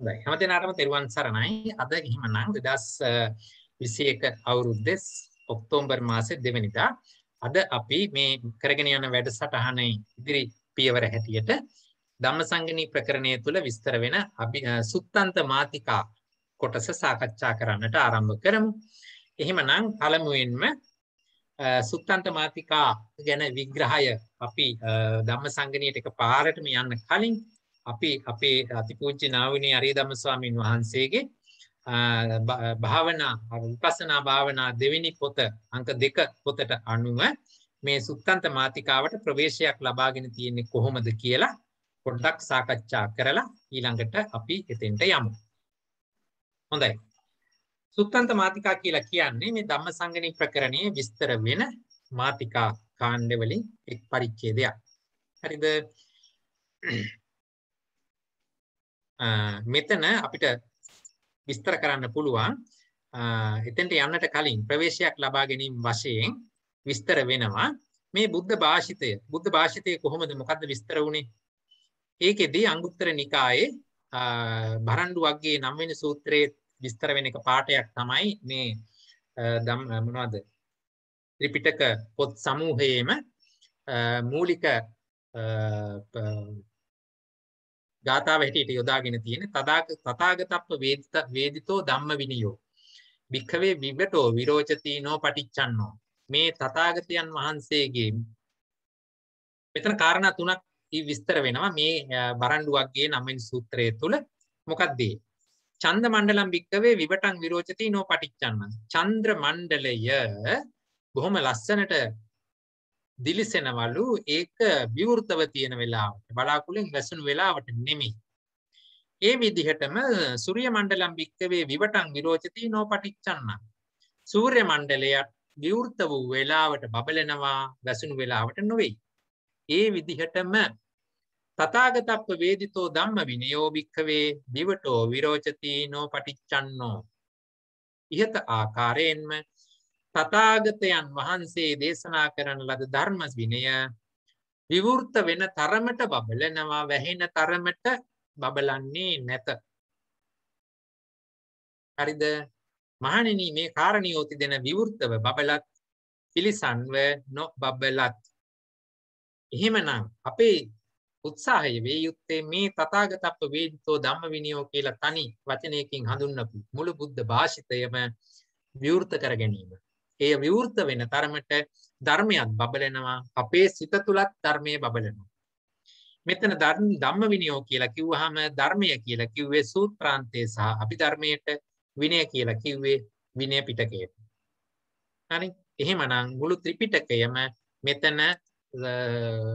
හොඳයි හැම දිනාටම තෙරුවන් සරණයි අද එහෙමනම් 2021 අවුරුද්දේ ඔක්තෝබර් මාසේ දෙවනිදා අද අපි මේ කරගෙන යන වැඩසටහනේ ඉදිරි පියවර හැටියට ධම්මසංගණී ප්‍රකරණය තුළ විස්තර වෙන සුත්තන්ත මාතිකා කොටස සාකච්ඡා කරන්නට ආරම්භ කරමු. එහෙමනම් පළමුවෙන්ම සුත්තන්ත මාතිකා ගැන විග්‍රහය අපි ධම්මසංගණියට එක පාරටම යන්න කලින් අපි අපේ අතිපූජ්‍ය නාවිනේ අරියදම්ම ස්වාමීන් වහන්සේගේ භාවනා විපස්සනා භාවනා දෙවෙනි පොත අංක දෙක පොතට අනුව මේ සුත්තන්ත මාතිකාවට ප්‍රවේශයක් ලබාගෙන තියෙන්නේ කොහොමද කියලා පොඩ්ඩක් සාකච්ඡා කරලා ඊළඟට අපි එතෙන්ට යමු. හොඳයි. සුත්තන්ත මාතිකා කියලා කියන්නේ මේ ධම්මසංගණී ප්‍රකරණයේ විස්තර වෙන මාතිකා කාණ්ඩ වලින් එක් පරිච්ඡේදයක්. හරිද? මෙතන අපිට විස්තර කරන්න පුළුවන්. එතෙන්ට යන්නට කලින් ප්‍රවේශයක් ලබා ගැනීම වශයෙන් විස්තර වෙනවා. මේ බුද්ධ භාෂිතය බුද්ධ භාෂිතය කොහොමද මොකද්ද විස්තර වුණේ ඒකෙදී අංගුත්තර නිකායේ බරණ්ඩු වග්ගේ නවවෙනි සූත්‍රයේ විස්තර වෙන එක පාඩයක් තමයි මේ මොනවද? ත්‍රිපිටක පොත් සමූහයේම මූලික ගාථාව හැටියට යොදාගෙන තියෙන තථාගතප්ප වේදිතෝ ධම්ම විනියෝ භික්ඛවේ විවටෝ විරෝචතිනෝ පටිච්චන්නෝ. මේ තථාගතයන් වහන්සේගේ මෙතන කාරණා තුනක් විස්තර වෙනවා. මේ බරණ්ඩුවක්ගේ නම්වෙනි සූත්‍රය තුල මොකක්ද චන්ද මණ්ඩලම් භික්කවේ විවටං විරෝචති නෝ පටිච්චන්න. චන්ද්‍ර මණ්ඩලය බොහොම ලස්සනට දිලිසෙනවලු ඒක විවෘතව තියෙන වෙලාවට බලාකුලෙන් වැසුණු වෙලාවට නෙමෙයි. ඒ විදිහටම සූර්ය මණ්ඩලම් භික්කවේ විවටං විරෝචති නෝ පටිච්චන්න. සූර්ය මණ්ඩලයට විවෘත වූ වෙලාවට බබලනවා වැසුණු වෙලාවට නොවේ. ඒ විදිහටම තථාගතප්ප වේදිතෝ ධම්ම විනයෝ භික්ඛවේ විවටෝ විරෝචති නෝ පටිච්චන්නෝ. ඉහත ආකාරයෙන්ම තථාගතයන් වහන්සේ දේශනා කරන ලද ධර්ම විනය විවෘත වෙන තරමට බබලනවා වැහෙන තරමට බබලන්නේ නැත. හරිද? මහණෙනි මේ කාරණියෝති දෙන විවෘතව බබලත් පිලිසන්ව නොබබලත්. එහෙමනම් අපේ උත්සාහය වේ යුත්තේ මේ තථාගතප්ප වේදිතෝ ධම්ම විනයෝ කියලා තනි වචනයකින් හඳුන්වපු මුළු බුද්ධ භාෂිතයම විවෘත කර ගැනීම. එය විවෘත වෙන තරමට ධර්මයක් බබලනවා. අපේ සිත තුලත් ධර්මයේ බබලනවා. මෙතන ධම්ම විනයෝ කියලා කිව්වහම ධර්මය කියලා කිව්වේ සූත්‍රාන්තයේ සහ අභිධර්මයට විනය කියලා කිව්වේ විනය පිටකයට. හරි? එහෙමනම් මුළු ත්‍රිපිටකයම මෙතන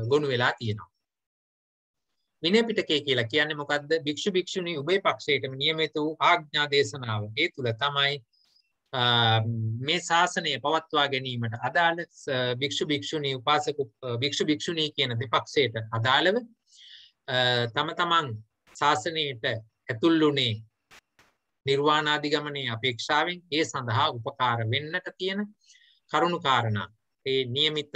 ගොනු වෙලා තියෙනවා. විනය පිටකය කියලා කියන්නේ මොකද්ද? භික්ෂු භික්ෂුණී උභය පක්ෂයටම නියමිත වූ ආඥා දේශනාව. ඒ තුල තමයි මේ ශාසනය පවත්වා ගැනීමට අදාළ භික්ෂු භික්ෂුණී උපාසක භික්ෂු භික්ෂුණී කියන දෙපක්ෂයට අදාළව තම තමන් ශාසනයට ඇතුල්ලුනේ නිර්වාණාධිගමනය අපේක්ෂාවෙන් ඒ සඳහා උපකාර වෙන්නට තියෙන කරුණුකාරණ ඒ නියමිත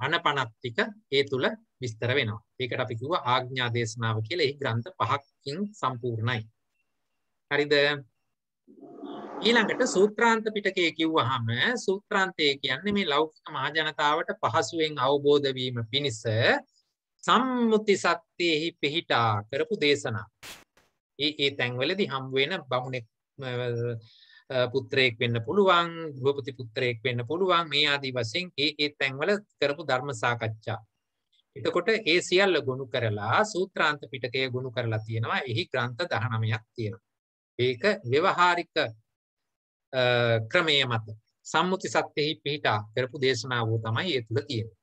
අනපනත්තික ඒ තුළ විස්තර වෙනවා. ඒකට අපිකුව ආග්ඥා දේශනාව කියල. ඒ ග්‍රන්ථ පහක්කින් සම්පූර්ණයි. හරිද? ඊළඟට සූත්‍රාන්ත පිටකය කිව්වහම සූත්‍රාන්තය කියන්නේ මේ ලෞකික මහජනතාවට පහසුවෙන් අවබෝධ වීම පිණිස සම්මුති සත්‍යෙහි පිහිටා කරපු දේශනා. ඒ ඒ තැන්වලදී හම් වෙන බමුණෙක් පුත්‍රයෙක් වෙන්න පුළුවන්, ගෘහපති පුත්‍රයෙක් වෙන්න පුළුවන් මේ ආදී වශයෙන් ඒ ඒ තැන්වල කරපු ධර්ම සාකච්ඡා. එතකොට ඒ සියල්ල ගොනු කරලා සූත්‍රාන්ත පිටකය ගොනු කරලා තියෙනවා. එහි ග්‍රන්ථ 19ක් තියෙනවා. ඒක ව්‍යවහාරික ක්‍රමය මත සම්මුති සත්‍යෙහි පිහිටා කරපු දේශනාව තමයි ඒ තුල තියෙන්නේ.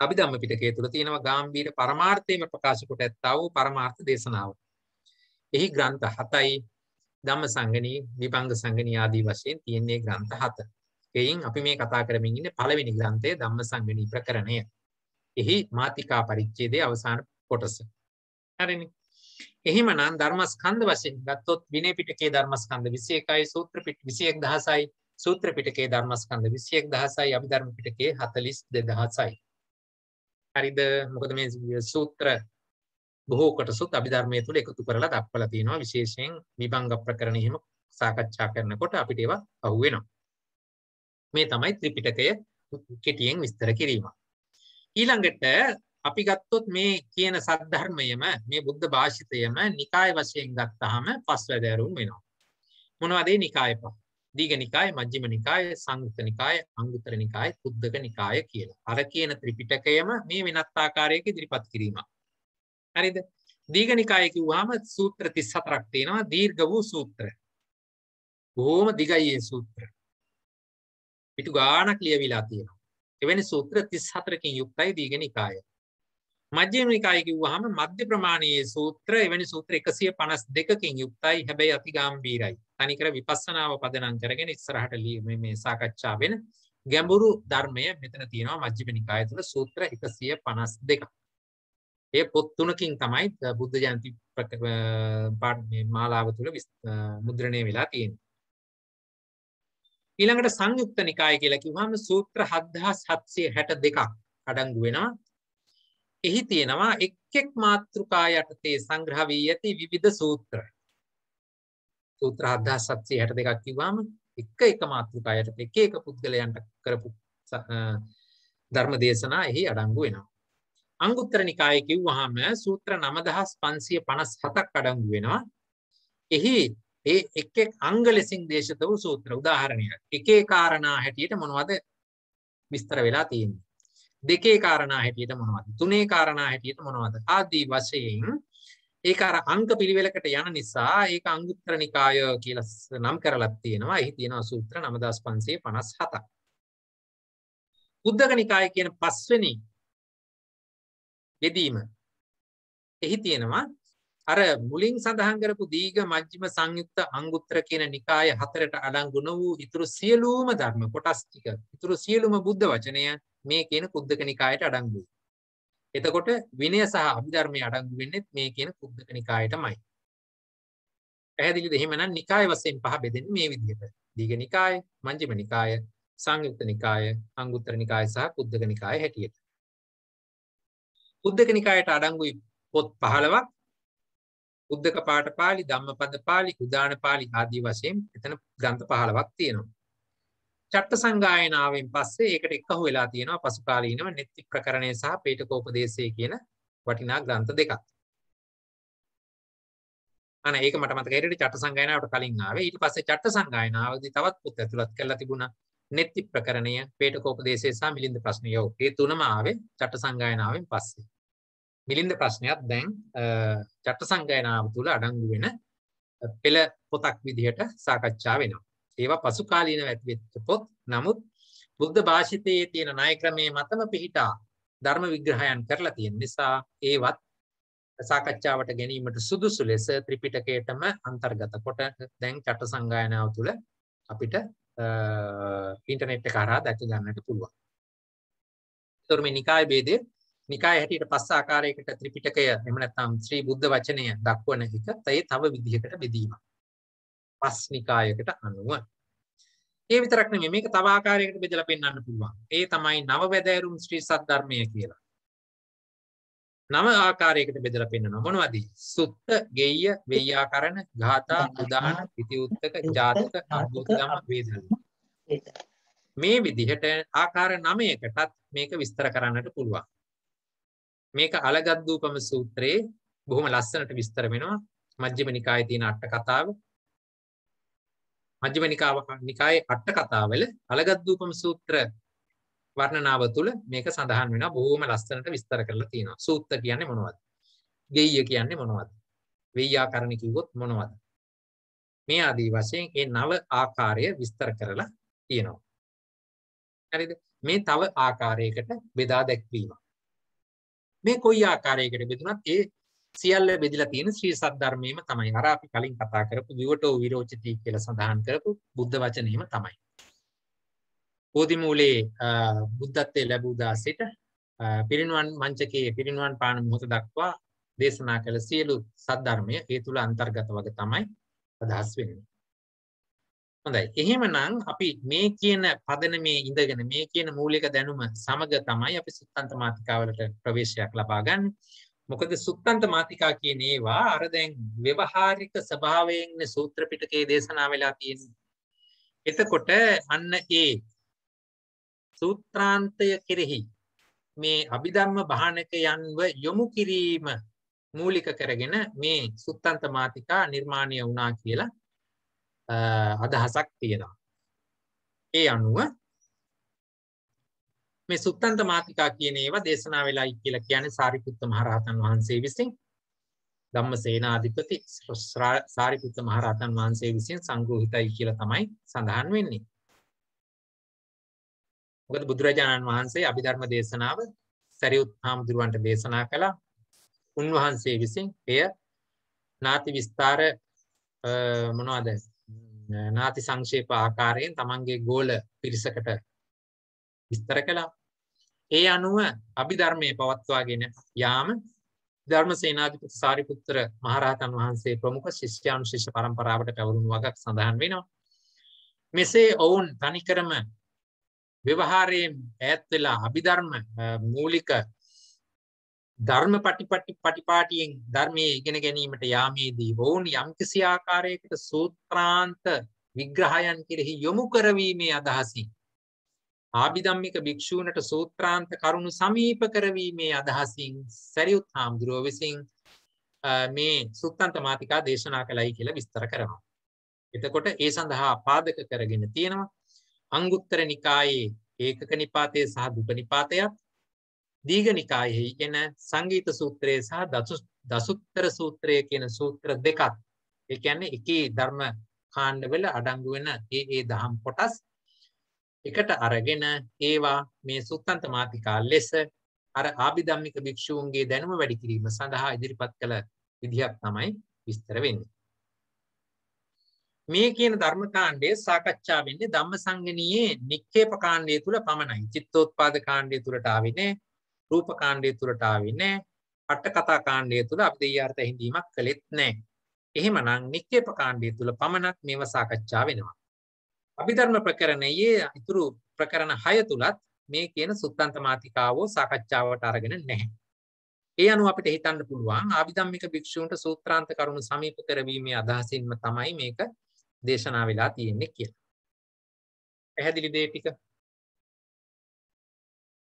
අභිධම්ම පිටකයේ තුල තියෙනවා ගාම්භීර පරමාර්ථයම ප්‍රකාශ කොට ඇත්තා වූ පරමාර්ථ දේශනාව. එහි ග්‍රන්ථ 7යි ධම්මසංගණී, විභංග සංගණී ආදී වශයෙන් තියෙන්නේ ග්‍රන්ථ 7. එයින් අපි මේ කතා කරමින් ඉන්නේ පළවෙනි ග්‍රන්ථය ධම්මසංගණී ප්‍රකරණය. එහි මාතිකා පරිච්ඡේදයේ අවසාන කොටස. හරිනේ. එහෙමනම් ධර්මස්කන්ධ වශයෙන් ගත්තොත් විනය පිටකයේ ධර්මස්කන්ධ 21යි සූත්‍ර පිට 21000යි සූත්‍ර පිටකයේ ධර්මස්කන්ධ 21000යි අභිධර්ම පිටකයේ 42000යි හරිද මොකද මේ සූත්‍ර බොහෝ කොටසුත් අභිධර්මයේ තුල එකතු කරලා දක්වලා තියෙනවා විශේෂයෙන් විභංග ප්‍රකරණ එහෙම සාකච්ඡා කරනකොට අපිට ඒවා අහු වෙනවා. මේ තමයි ත්‍රිපිටකය කෙටියෙන් විස්තර කිරීම. ඊළඟට අපි ගත්තොත් මේ කියන සද්ධර්මයම මේ බුද්ධ භාෂිතයම නිකාය වශයෙන් ගත්තාම පස් වැදෑරුම් වෙනවා. මොනවද ඒ නිකාය පහ? දීඝ නිකාය, මජ්ක්‍ධිම නිකාය, සංයුත්ත නිකාය, අංගුත්තර නිකාය, කුද්දක නිකාය කියලා. අර කියන ත්‍රිපිටකයම මේ වෙනත් ආකාරයක ඉදිරිපත් කිරීමක්. හරිද? දීඝ නිකාය කිව්වහම සූත්‍ර 34ක් තියෙනවා දීර්ඝ වූ සූත්‍ර. බොහොම දිගයි මේ සූත්‍ර. පිටු ගාණක් ලියවිලා තියෙනවා. එවැනි සූත්‍ර 34කින් යුක්තයි දීඝ නිකාය. මජ්ක්‍ධිම නිකාය කිව්වහම මධ්‍ය ප්‍රමාණයේ සූත්‍ර එවැනි සූත්‍ර 152කින් යුක්තයි. හැබැයි අති ගැඹීරයි. තනිකර විපස්සනාව පදනම් කරගෙන ඉස්සරහට මේ මේ සාකච්ඡා වෙන ගැඹුරු ධර්මය මෙතන තියෙනවා මජ්ක්‍ධිම නිකාය තුළ සූත්‍ර 152ක්. ඒ පොත් තුනකින් තමයි බුද්ධ ජයන්ති මාලාව තුළ මුද්‍රණය වෙලා තියෙන්නේ. ඊළඟට සංයුක්ත නිකාය කියලා කිව්වහම සූත්‍ර 7762ක් අඩංගු වෙනවා. එහි තියෙනවා එක් එක් මාතෘකා යටතේ සංග්‍රහ වී ඇති විවිධ සූත්‍ර. සූත්‍ර 7762ක් කිව්වම එක එක මාතෘකා යටතේ එක එක පුද්ගලයන්ට කරපු ධර්ම දේශනා එහි අඩංගු වෙනවා. අංගුත්තර නිකාය කිව්වහම සූත්‍ර 9557ක් අඩංගු වෙනවා. එහි ඒ එක් එක් අංග ලෙසින් දේශිත වූ සූත්‍ර උදාහරණයක්. එකේ කාරණා හැටියට මොනවද විස්තර වෙලා තියෙන්නේ? දෙකේ කාරණා හැටියට මොනවද? තුනේ කාරණා හැටියට මොනවද? ආදී වශයෙන් ඒක අර අංක පිළිවෙලකට යන නිසා ඒක අංගුත්තර නිකාය කියලා නම් කරලා තියෙනවා. එහි තියෙනවා සූත්‍ර 9557ක්. උද්දක නිකාය කියන පස්වෙනි බෙදීම එහි තියෙනවා අර මුලින් සඳහන් කරපු දීඝ මජ්ක්‍ධිම සංයුක්ත අංගුත්තර කියන නිකාය හතරට අඩංගු වූ ඉතුරු සියලුම ධර්ම කොටස් ටික ඉතුරු සියලුම බුද්ධ වචනය මේ කියන කුද්දක නිකායට අඩංගුයි. එතකොට විනය සහ අභිධර්මය අඩංගු වෙන්නේ මේ කියන කුද්දක නිකායටමයි. පැහැදිලිද? එහෙමනම් නිකාය වශයෙන් පහ බෙදෙන්නේ මේ විදිහට. දීඝ නිකාය, මජ්ක්‍ධිම නිකාය, සංයුක්ත නිකාය, අංගුත්තර නිකාය සහ කුද්දක නිකාය හැටියට. කුද්දක නිකායට අඩංගුයි පොත් 15ක් උද්දක පාඨ පාළි ධම්මපද පාළි උදාන පාළි ආදී වශයෙන් එතන ග්‍රන්ථ 15ක් තියෙනවා. චට්ට සංගායනාවෙන් පස්සේ ඒකට එකහු වෙලා තියෙනවා පසු කාලීනව නෙත්ති ප්‍රකරණය සහ පීඨකෝපදේශය කියන වටිනා ග්‍රන්ථ දෙකක්. අනේ ඒක මට මතකයි හිටියේ චට්ට සංගායනාවට කලින් ආවේ. ඊට පස්සේ චට්ට සංගායනාවදී තවත් පොත් ඇතුළත් කරලා තිබුණා. නෙත්ති ප්‍රකරණය, පීඨකෝපදේශය සහ මිලින්ද ප්‍රශ්නය. ඒ තුනම ආවේ චට්ට සංගායනාවෙන් පස්සේ. මිලින්ද ප්‍රශ්නයක් දැන් චට්ට සංගායනාව තුළ අඩංගු වෙන පෙළ පොතක් විදිහට සාකච්ඡා වෙනවා. ඒවා පසු කාලීනව ඇතිවෙච්ච පොත්. නමුත් බුද්ධ භාෂිතයේ තියෙන ණය ක්‍රමයේ මතම පිහිටා ධර්ම විග්‍රහයන් කරලා තියෙන නිසා ඒවත් සාකච්ඡාවට ගැනීමට සුදුසු ලෙස ත්‍රිපිටකයටම අන්තර්ගත කොට දැන් චට්ට සංගායනාව තුළ අපිට ඉන්ටර්නෙට් එක හරහා දැක ගන්නට පුළුවන්. ඒතර මේ නිකාය ભેදය නිකාය හැටියට පස් ආකාරයකට ත්‍රිපිටකය එහෙම නැත්නම් ශ්‍රී බුද්ධ වචනය දක්වන එක තේ තව විදිහකට බෙදීමක්. පස් නිකායකට අනුව. ඒ විතරක් නෙමෙයි මේක තව ආකාරයකට බෙදලා පෙන්වන්න පුළුවන්. ඒ තමයි නව වැදෑරුම් ශ්‍රී සද්ධර්මය කියලා. නව ආකාරයකට බෙදලා පෙන්වනවා. මොනවද? සුත්ත, ගෙය්‍ය, වෙය්‍යාකරණ, ඝාතා, උදාන, ඉතිඋත්තක, ජාතක, ධම්ම, වේදන. මේ විදිහට ආකාර 9කටත් මේක විස්තර කරන්නට පුළුවන්. මේක අලගද්දූපම සූත්‍රයේ බොහොම ලස්සනට විස්තර වෙනවා. මජ්ක්‍ධිම නිකායේ තියෙන අට කතාව මජ්ක්‍ධිම නිකායේ අට කතාවල අලගද්දූපම සූත්‍ර වර්ණනාව තුළ මේක සඳහන් වෙනවා බොහොම ලස්සනට විස්තර කරලා තියෙනවා. සූත්ත කියන්නේ මොනවද? ගෙය්‍ය කියන්නේ මොනවද? වෙය්‍යාකරණ කිව්වොත් මොනවද? මේ ආදී වශයෙන් මේ නව ආකාරය විස්තර කරලා තියෙනවා. හරිද? මේ තව ආකාරයකට බෙදා දැක්වීම. මේ කොයි ආකාරයකට බෙදුනත් ඒ සියල්ල බෙදලා තියෙන ශ්‍රී සද්ධර්මයේම තමයි. අර අපි කලින් කතා කරපු විවටෝ විරෝචති කියලා සඳහන් කරපු බුද්ධ වචනේම තමයි. බෝධි මූලයේ බුද්ධත්වයේ ලැබූ දා සිට පිරිනුවන් මංචකයේ පිරිනුවන් පාන මොහොත දක්වා දේශනා කළ සියලු සද්ධර්මය ඒ තුල අන්තර්ගත වගේ තමයි අදහස් වෙන්නේ. හොඳයි. එහෙමනම් අපි මේ කියන පදනමේ ඉඳගෙන මේ කියන මූලික දැනුම සමග තමයි අපි සුත්තන්ත මාතිකාවලට ප්‍රවේශයක් ලබා ගන්න. මොකද සුත්තන්ත මාතිකා කියන ඒවා අර දැන් ව්‍යවහාරික ස්වභාවයෙන් සූත්‍ර පිටකයේ දේශනා වෙලා තියෙන්නේ. එතකොට අන්න ඒ සූත්‍රාන්තය කෙරෙහි මේ අභිධර්ම භාණකයන්ව යොමු කිරීම මූලික කරගෙන මේ සුත්තන්ත මාතිකා නිර්මාණය වුණා කියලා අදහසක් තියෙනවා. ඒ අනුව මේ සුත්තන්ත මාතිකා කියන ඒවා දේශනා වෙලායි කියලා කියන්නේ සාරිපුත්ත මහරහතන් වහන්සේ විසින් ධම්මසේනාධිපති සාරිපුත්ත මහරහතන් වහන්සේ විසින් සංග්‍රහිතයි කියලා තමයි සඳහන් වෙන්නේ. මොකද බුදුරජාණන් වහන්සේ අභිධර්ම දේශනාව සරියුත් හාමුදුරුවන්ට දේශනා කළා. උන්වහන්සේ විසින් එය නාති විස්තර මොනවද නාති සංක්ෂේප ආකාරයෙන් තමන්ගේ ගෝල පිරිසකට විස්තර කළා. ඒ අනුව අභිධර්මයේ පවත්වාගෙන යාම ධර්මසේනාධිපති සාරිපුත්‍ර මහරහතන් වහන්සේ ප්‍රමුඛ ශිෂ්‍යානුශිෂ්‍ය පරම්පරාවට පැවරුණු වගක් සඳහන් වෙනවා. මෙසේ ඔවුන් තනිකරම ව්‍යවහාරයෙන් ඈත් වෙලා අභිධර්ම මූලික ධර්ම පටිපටි පටිපාටියෙන් ධර්මයේ ඉගෙන ගැනීමට යාමේදී ඔවුන් යම්කිසි ආකාරයකට සූත්‍රාන්ත විග්‍රහයන් කෙරෙහි යොමු කරවීමේ අදහසින් ආභිධම්මික භික්ෂූන්ට සූත්‍රාන්ත කරුණු සමීප කරවීමේ අදහසින් සැරියුත් හාමුදුරුව විසින් මේ සුත්තන්ත මාතිකා දේශනා කළයි කියලා විස්තර කරනවා. එතකොට ඒ සඳහා පාදක කරගෙන තියෙනවා අංගුත්තර නිකායේ ඒකක නිපාතය සහ දුක නිපාතයක් දීඝ නිකායෙහි එන සංගීත සූත්‍රය සහ දසුත්තර සූත්‍රය කියන සූත්‍ර දෙකක්. ඒ කියන්නේ එකේ ධර්ම කාණ්ඩවල අඩංගු වෙන ඒ ඒ දහම් කොටස් එකට අරගෙන ඒවා මේ සුත්තන්ත මාතිකා ලෙස අර ආභිධම්මික භික්ෂූන්ගේ දැනුම වැඩි කිරීම සඳහා ඉදිරිපත් කළ විදිහක් තමයි විස්තර වෙන්නේ. මේ කියන ධර්මකාණ්ඩය සාකච්ඡා වෙන්නේ ධම්මසංගණියේ නික්කේප කාණ්ඩය තුල පමණයි. චිත්තෝත්පාද කාණ්ඩය තුලට ආවේ නැහැ. රූප කාණ්ඩය තුලට ආවේ නැහැ. අට කතා කාණ්ඩය තුල අපි දෙයාර්ථ හිඳීමක් කළෙත් නැහැ. එහෙමනම් නික්කේප කාණ්ඩය තුල පමණක් මේව සාකච්ඡා වෙනවා. අභිධර්ම ප්‍රකරණයේ ඉතුරු ප්‍රකරණ 6 තුලත් මේ කියන සුත්තන්ත මාතිකාවෝ සාකච්ඡාවට අරගෙන නැහැ. ඒ අනුව අපිට හිතන්න පුළුවන් ආභිධම්මික භික්ෂූන්ට සූත්‍රාන්ත කරුණු සමීප කරවීමේ අදහසින්ම තමයි මේක දේශනා වෙලා තියෙන්නේ කියලා. පැහැදිලි දේ ටික.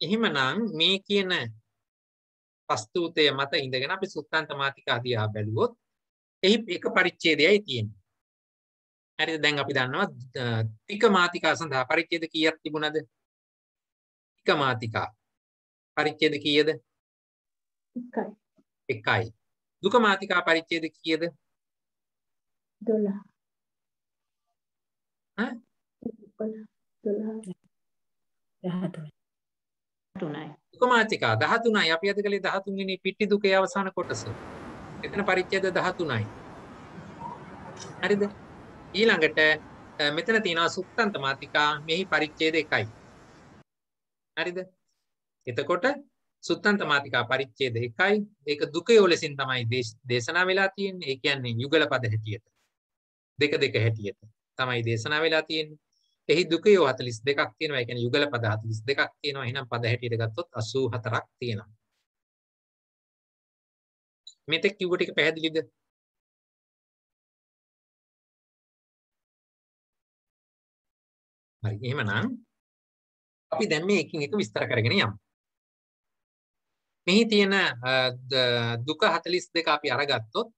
එහෙමනම් මේ කියන ප්‍රස්තුතය මත ඉඳගෙන අපි සුත්තන්ත මාතිකා දිහා බැලුවොත් එහි එක පරිච්ඡේදයයි තියෙන්නේ. හරිද දැන් අපි දන්නවා තික මාතිකා සඳහා පරිච්ඡේද කීයක් තිබුණද? තික මාතිකා පරිච්ඡේද කීයද? එකයි. එකයි. දුක මාතිකා පරිච්ඡේද කීයද? 12. ඈ? 12. 13යි. දුක මාතිකා 13යි. අපි අද කලේ 13 වෙනි පිටි දුකේ අවසාන කොටස. එතන පරිච්ඡේද 13යි. හරිද? ඊළඟට මෙතන තියෙනවා සුත්තන්ත මාතිකා මෙහි පරිච්ඡේද 1යි. හරිද? එතකොට සුත්තන්ත මාතිකා පරිච්ඡේද 1යි. ඒක දුකයෝ ලෙසින් තමයි දේශනා වෙලා තියෙන්නේ. ඒ කියන්නේ යුගල පද හැටියට. දෙක දෙක හැටියට තමයි දේශනා වෙලා තියෙන්නේ. එහි දුකයෝ 42ක් තියෙනවා. ඒ කියන්නේ යුගල පද 42ක් තියෙනවා. එහෙනම් පද හැටියට ගත්තොත් 84ක් තියෙනවා. මෙතෙක් කිව්ව ටික පැහැදිලිද? හරි එහෙමනම් අපි දැන් මේ එකින් එක විස්තර කරගෙන යමු. මෙහි තියෙන දුක 42 අපි අරගත්තොත්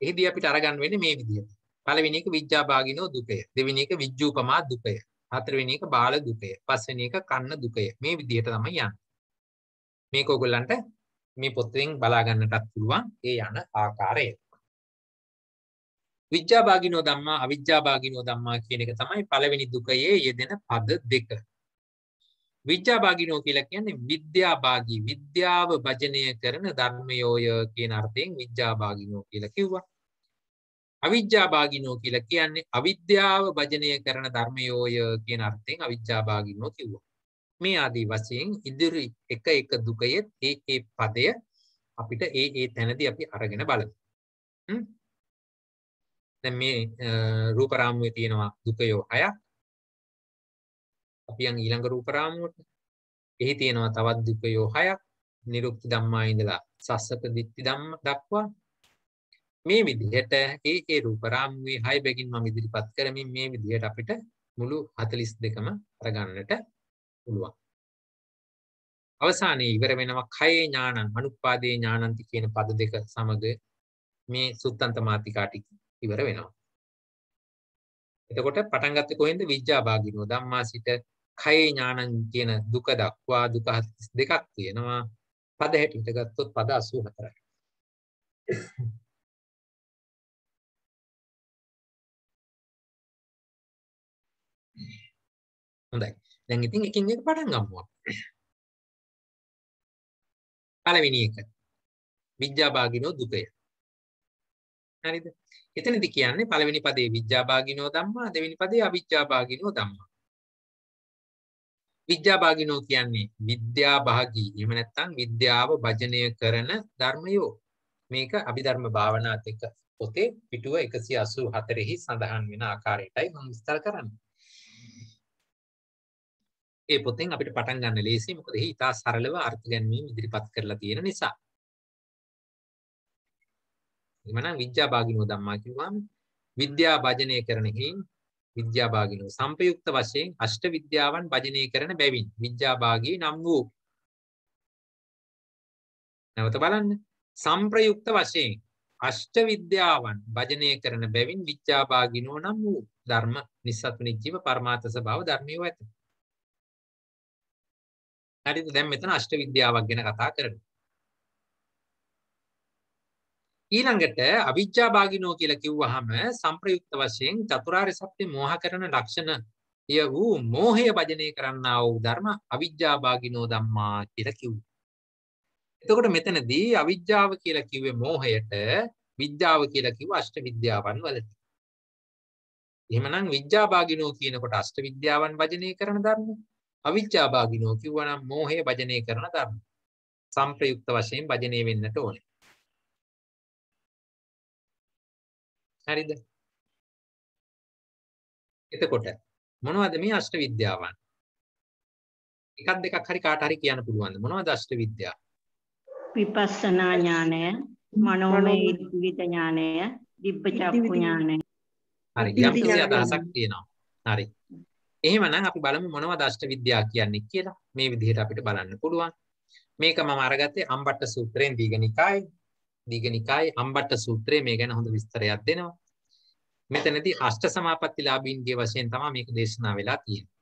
එහිදී අපිට අරගන්න වෙන්නේ මේ විදිහට. පළවෙනි එක විඥාභාගිනෝ දුකය. දෙවෙනි එක විජ්ජූපමා දුකය. හතරවෙනි එක බාල දුකය. පස්වෙනි එක කන්න දුකය. මේ විදිහට තමයි යන්නේ. මේක ඔයගොල්ලන්ට මේ පොතෙන් බලා ගන්නටත් පුළුවන් ඒ යන ආකාරය. විද්‍යාභාගිනෝ ධම්මා අවිද්‍යාභාගිනෝ ධම්මා කියන එක තමයි පළවෙනි දුකයේ යෙදෙන පද දෙක. විද්‍යාභාගිනෝ කියලා කියන්නේ විද්‍යාභාගී විද්‍යාව භජනය කරන ධර්මයෝය කියන අර්ථයෙන් විද්‍යාභාගිනෝ කියලා කිව්වා. අවිද්‍යාභාගිනෝ කියලා කියන්නේ අවිද්‍යාව භජනය කරන ධර්මයෝය කියන අර්ථයෙන් අවිද්‍යාභාගිනෝ කිව්වා. මේ ආදී වශයෙන් ඉදිරි එක එක දුකයේ ඒ ඒ පදය අපිට ඒ ඒ තැනදී අපි අරගෙන බලමු. දැන් මේ රූප රාමුවේ තියෙනවා දුකයෝ හයක්. අපි යන් ඊළඟ රූප රාමුවට. එහි තියෙනවා තවත් දුකයෝ හයක්. නිරුක්ති ධම්මා ඉඳලා සස්සත දිට්ඨි ධම්ම දක්වා මේ විදිහට ඒ ඒ රූප රාමුවේ 6 බැගින් මම ඉදිරිපත් කරමින් මේ විදිහට අපිට මුළු 42ම අරගන්නට පුළුවන්. අවසානයේ ඉවර වෙනවා කයේ ඥානං අනුපාදේ ඥානන්ති කියන පද දෙක සමග මේ සුත්තන්ත මාතිකා ටික ඉවර වෙනවා. එතකොට පටන් ගත්තේ කොහෙන්ද විඥා භාගිනෝ ධම්මා සිට කයේ ඥානං කියන දුක දක්වා දුක දෙකක් තියෙනවා. පද හැටියට ගත්තොත් පද 84යි. හොඳයි. දැන් ඉතින් එකින් එක පටන් ගමු අපි. පළවෙනි එක. විද්‍යාභාගිනෝ දුකය. හරිද? එතනදි කියන්නේ පළවෙනි පදේ විද්‍යාභාගිනෝ ධම්මා දෙවෙනි පදේ අවිද්‍යාභාගිනෝ ධම්මා. විද්‍යාභාගිනෝ කියන්නේ විද්‍යාභාගී එහෙම නැත්නම් විද්‍යාව භජනය කරන ධර්මයෝ. මේක අභිධර්ම භාවනාත් එක්ක පොතේ පිටුව 184 හි සඳහන් වෙන ආකාරයටයි මම විස්තර කරන්නේ. ඒ පොතෙන් අපිට පටන් ගන්න ලේසි මොකද එහි ඉතා සරලව අර්ථ ගැන්වීම ඉදිරිපත් කරලා තියෙන නිසා. එමනම් විද්‍යාභාගිනෝ ධම්මා කිව්වම විද්‍යා භජනය කරන හේයින් විද්‍යාභාගිනෝ සංපයුක්ත වශයෙන් අෂ්ට විද්‍යාවන් භජනය කරන බැවින් විද්‍යාභාගී නම් වූ නැවත බලන්න සංප්‍රයුක්ත වශයෙන් අෂ්ට විද්‍යාවන් භජනය කරන බැවින් විද්‍යාභාගිනෝ නම් වූ ධර්ම නිස්සතු නිජීව පරමාර්ථ ස්වභාව ධර්මියෝ ඇත. හරිද දැන් මෙතන අෂ්ට විද්‍යාවක් ගැන කතා කරනවා. ඊළඟට අවිජ්ජා භාගිනෝ කියලා කිව්වහම සංප්‍රයුක්ත වශයෙන් චතුරාර්ය සත්‍ය මෝහ කරන ලක්ෂණ ය වූ මෝහය භජනය කරන්නා වූ ධර්ම අවිජ්ජා භාගිනෝ ධම්මා කියලා කිව්වා. එතකොට මෙතනදී අවිජ්ජාව කියලා කිව්වේ මෝහයට විද්‍යාව කියලා කිව්ව අෂ්ට විද්‍යාවන් වලට. එහෙමනම් විද්‍යා භාගිනෝ කියනකොට අෂ්ට විද්‍යාවන් භජනය කරන ධර්ම අවිච්ඡා භාගිනෝ කිව්වනම් මෝහය භජනය කරන ධර්ම. සංප්‍රයුක්ත වශයෙන් භජනය වෙන්නට ඕනේ. හරිද? එතකොට මොනවද මේ අෂ්ට විද්‍යාවන්? එකක් දෙකක් හරි කාට හරි කියන්න පුළුවන්ද? මොනවද අෂ්ට විද්‍යාව? විපස්සනා ඥානය, මනෝමය විද ඥානය, දිබ්බ චක්කු ඥානය. හරි. යම් කිසි අදහසක් තියෙනවා. හරි. එහෙමනම් අපි බලමු මොනවද අෂ්ට විද්‍යා කියන්නේ කියලා. මේ විදිහට අපිට බලන්න පුළුවන්. මේක මම අරගත්තේ අම්බට්ට සූත්‍රයෙන් දීඝනිකායේ. දීඝනිකායේ අම්බට්ට සූත්‍රයේ මේ ගැන හොඳ විස්තරයක් දෙනවා. මෙතනදී අෂ්ට සමාපත්තිලාභීන්ගේ වශයෙන් තමයි මේක දේශනා වෙලා තියෙන්නේ.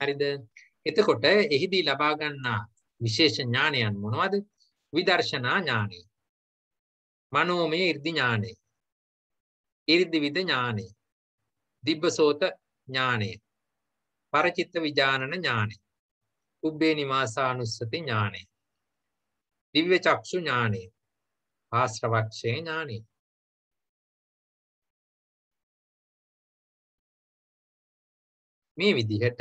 හරිද? එතකොට එහිදී ලබා ගන්නා විශේෂ ඥානයන් මොනවද? විදර්ශනා ඥානය. මනෝමය 이르දි ඥානය. 이르දි විද ඥානය. දිබ්බසෝත ඥානය. පරචිත්ත විජානන ඥානය. උබ්බේ නිවාසානුස්සති ඥානය. දිව්‍ය චක්ෂු ඥානය. ආශ්‍රවක්ෂය ඥානය. මේ විදිහට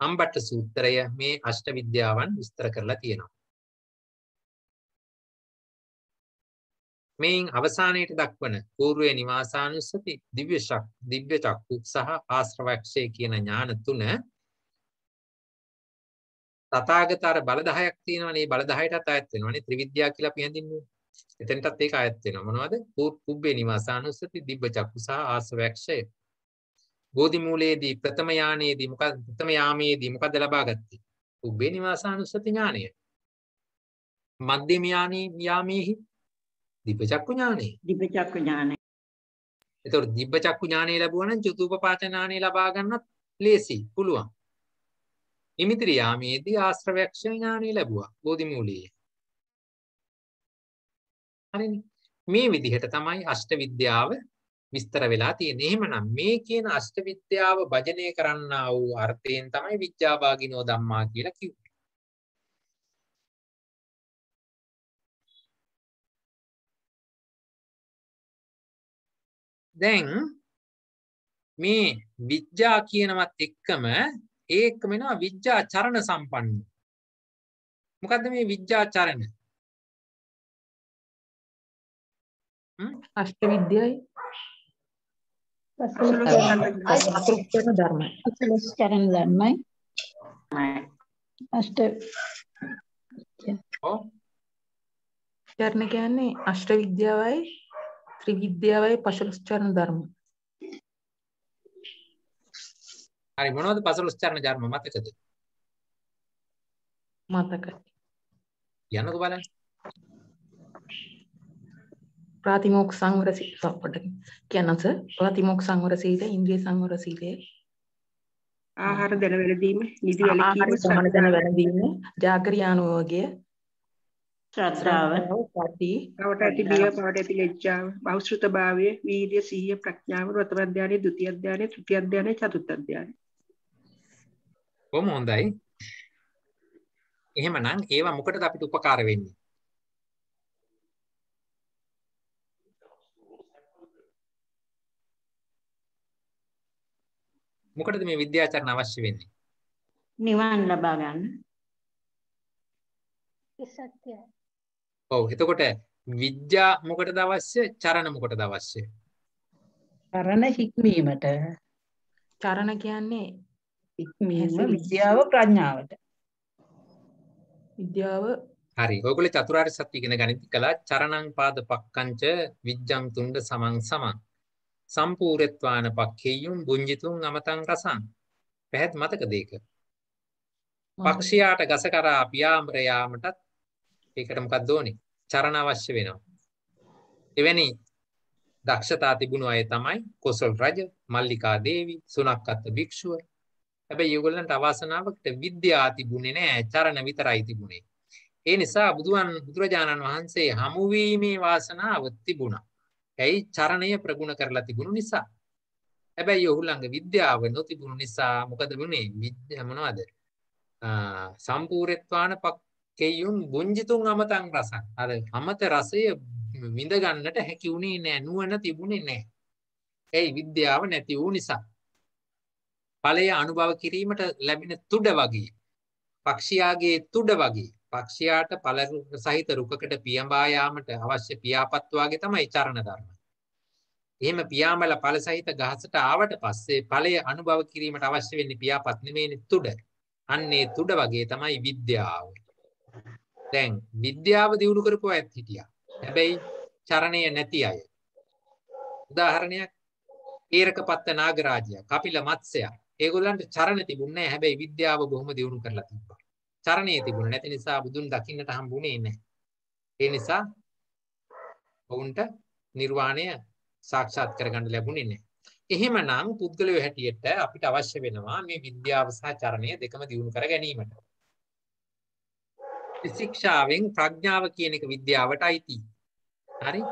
අම්බට්ට සූත්‍රය මේ අෂ්ට විද්‍යාවන් විස්තර කරලා තියෙනවා. මෙයින් අවසානයට දක්වන పూర్වේ නිවාසානුස්සති දිව්‍ය ශක් දිව්‍ය චක්කු සහ ආශ්‍රවක්ෂය කියන ඥාන තුන තථාගතතර බල 10ක් තියෙනවනේ මේ බල 10ටත් අයත් වෙනවනේ ත්‍රිවිද්‍යා කියලා අපි හඳින්නේ. එතනටත් ඒක අයත් වෙනවා. මොනවද? පුබ්බේ නිවාසානුස්සති දිව්‍ය චක්කු සහ ආශ්‍රවක්ෂය. බෝධි මූලයේදී ප්‍රථම යානයේදී මොකද ප්‍රථම යාමයේදී මොකද ලබා ගත්තේ? පුබ්බේ නිවාසානුස්සති ඥානය. මධ්‍යම යානී යාමේහි දිබ්බචක්කු ඥානෙ. දිබ්බචක්කු ඥානය. එතකොට දිබ්බචක්කු ඥානෙ ලැබුවා නම් චතුූපපාත ඥානෙ ලබා ගන්නත් ලේසි පුළුවන්. ඉමිත්‍රි යාමේදී ආශ්‍රවක්ෂ ඥානෙ ලැබුවා බෝධි මූලයේ. හරිනේ. මේ විදිහට තමයි අෂ්ට විද්‍යාව විස්තර වෙලා තියෙන්නේ. එහෙමනම් මේ කියන අෂ්ට විද්‍යාව භජනය කරන්නා වූ අර්ථයෙන් තමයි විද්‍යාභාගිනෝ ධම්මා කියලා කිව්වේ. දැන් මේ විද්‍යා කියනවත් එක්කම ඒකම වෙනවා විද්‍යා චරණ සම්පන්න. මොකද්ද මේ විද්‍යා චරණ? අෂ්ට විද්‍යයි අසෘක්ෂණ ධර්මයි. චරණ ධර්මයි. අෂ්ට ඔව් චරණ කියන්නේ අෂ්ට විද්‍යාවයි ත්‍රිවිද්‍යාවයි පශලස් චරණ ධර්ම. හරි මොනවද පසළොස් චරණ ධර්ම මතකද? මතකයි. යන්නකෝ බලන්න. ප්‍රාතිමෝක්ෂ සංවර සීල පොඩ්ඩක් කියන්න සර්. ප්‍රාතිමෝක්ෂ සංවර සීලය, ඉන්ද්‍රිය සංවර සීලය, ආහාර දැන වැළඳීම, නිදි වැළකීම, සමන දැන වැළඳීම, ජාගරියානුවෝගය, ශ්‍රද්ධාව. සති පවට ඇති බිය පවට ඇති ලැජ්ජාව බෞද්ධතාවය වීර්ය සිහිය ප්‍රඥාව ප්‍රථම අධ්‍යයනයේ ဒုတိ ය අධ්‍යයනයේ තෘතිය අධ්‍යයනයේ චතුර්ථ අධ්‍යයනයේ කොහොම හොඳයි. එහෙමනම් ඒවා මොකටද අපිට උපකාර වෙන්නේ? මොකටද මේ විද්‍යාචරණ අවශ්‍ය වෙන්නේ? නිවන් ලබා ගන්න. සත්‍යයි. ඔව් එතකොට විද්‍යා මොකටද අවශ්‍ය? චරණ මොකටද අවශ්‍ය? කරන හික්මීමට චරණ කියන්නේ හික්මීම. විද්‍යාව ප්‍රඥාවට විද්‍යාව හරි. ඔයගොල්ලෝ චතුරාර්ය සත්‍ය ඉගෙන ගනිත් කළා චරණං පාද පක්කංච විජ්ජං තුණ්ඩ සමං සමං. සම්පූර්යත්වාන පක්ඛේයුම් බුඤ්ජිතුං අමතං රසං. පැහැත් මතකද ඒක? පක්ෂියාට ගස කරා පියාඹර යාමටත් ඒකට මොකක්ද ඕනේ? චරණ අවශ්‍ය වෙනවා. එවැනි දක්ෂතා තිබුණු අය තමයි කොසල් රජ, මල්ලිකා දේවි, සුනක්කත් භික්ෂුව. හැබැයි ඒගොල්ලන්ට අවාසනාවකට විද්‍යා තිබුණේ නෑ, චරණ විතරයි තිබුණේ. ඒ නිසා බුදුන් බුදුරජාණන් වහන්සේ හමුවීමේ වාසනාව තිබුණා. ඇයි චරණය ප්‍රගුණ කරලා තිබුණු නිසා. හැබැයි ඔහුළඟ විද්‍යාව නොතිබුණු නිසා මොකද වුණේ? විද්‍යාව මොනවද? සම්පූර්යත්වාන පක්කෙයුම් බුංජිතුන් අමතං රසං. අර අමත රසය විඳ ගන්නට හැකි වුණේ නෑ, නුවණ තිබුණේ නෑ. ඒයි විද්‍යාව නැති වූ නිසා. ඵලය අනුභව කිරීමට ලැබෙන තුඩ වගේ. පක්ෂියාගේ තුඩ වගේ. පක්ෂයාට ඵල සහිත රුකකට පියඹා යාමට අවශ්‍ය පියාපත් වාගේ තමයි චරණ ධර්ම. එහෙම පියාඹල ඵල සහිත ගහසට ආවට පස්සේ ඵලය අනුභව කිරීමට අවශ්‍ය වෙන්නේ පියාපත් නෙමෙයිනේ තුඩ. අන්නේ තුඩ වගේ තමයි විද්‍යාව. දැන් විද්‍යාව දියුණු කරපුව ඇත් හිටියා. හැබැයි චරණය නැති අය. උදාහරණයක් ඒරකපත්ත නාගරාජයා, කපිල මත්ස්‍යයා. ඒගොල්ලන්ට චරණ තිබුණේ නැහැ. හැබැයි විද්‍යාව බොහොම දියුණු කරලා තිබ්බා. චරණය තිබුණ නැති නිසා බුදුන් දකින්නට හම්බුනේ නැහැ. ඒ නිසා ඔවුන්ට නිර්වාණය සාක්ෂාත් කරගන්න ලැබුණේ නැහැ. එහෙමනම් පුද්ගලයෝ හැටියට අපිට අවශ්‍ය වෙනවා මේ විද්‍යාව සහ චරණය දෙකම දියුණු කර ගැනීමට. ශික්ෂාවෙන් ප්‍රඥාව කියන එක විද්‍යාවට අයිති. හරි?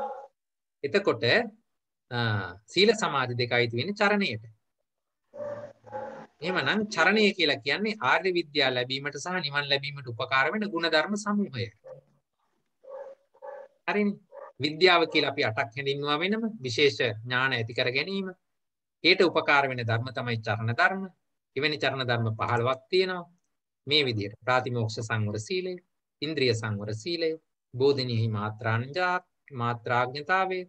එතකොට සීල සමාධි දෙක අයිති වෙන්නේ චරණයට. එහෙමනම් චරණය කියලා කියන්නේ ආර්ය විද්‍යාව ලැබීමට සහ නිවන් ලැබීමට උපකාර වෙන ಗುಣධර්ම සමූහය. හරිනේ. විද්‍යාව කියලා අපි අටක් හැඳින්වුවා වෙනම විශේෂ ඥාන ඇති කර ගැනීම. ඒට උපකාර වෙන ධර්ම තමයි චරණ ධර්ම. එවැනි චරණ ධර්ම 15ක් තියෙනවා. මේ විදිහට ප්‍රාතිමෝක්ෂ සංවර සීලය, ඉන්ද්‍රිය සංවර සීලය, බෝධිනීහි මාත්‍රාංජා මාත්‍රාඥතාවය,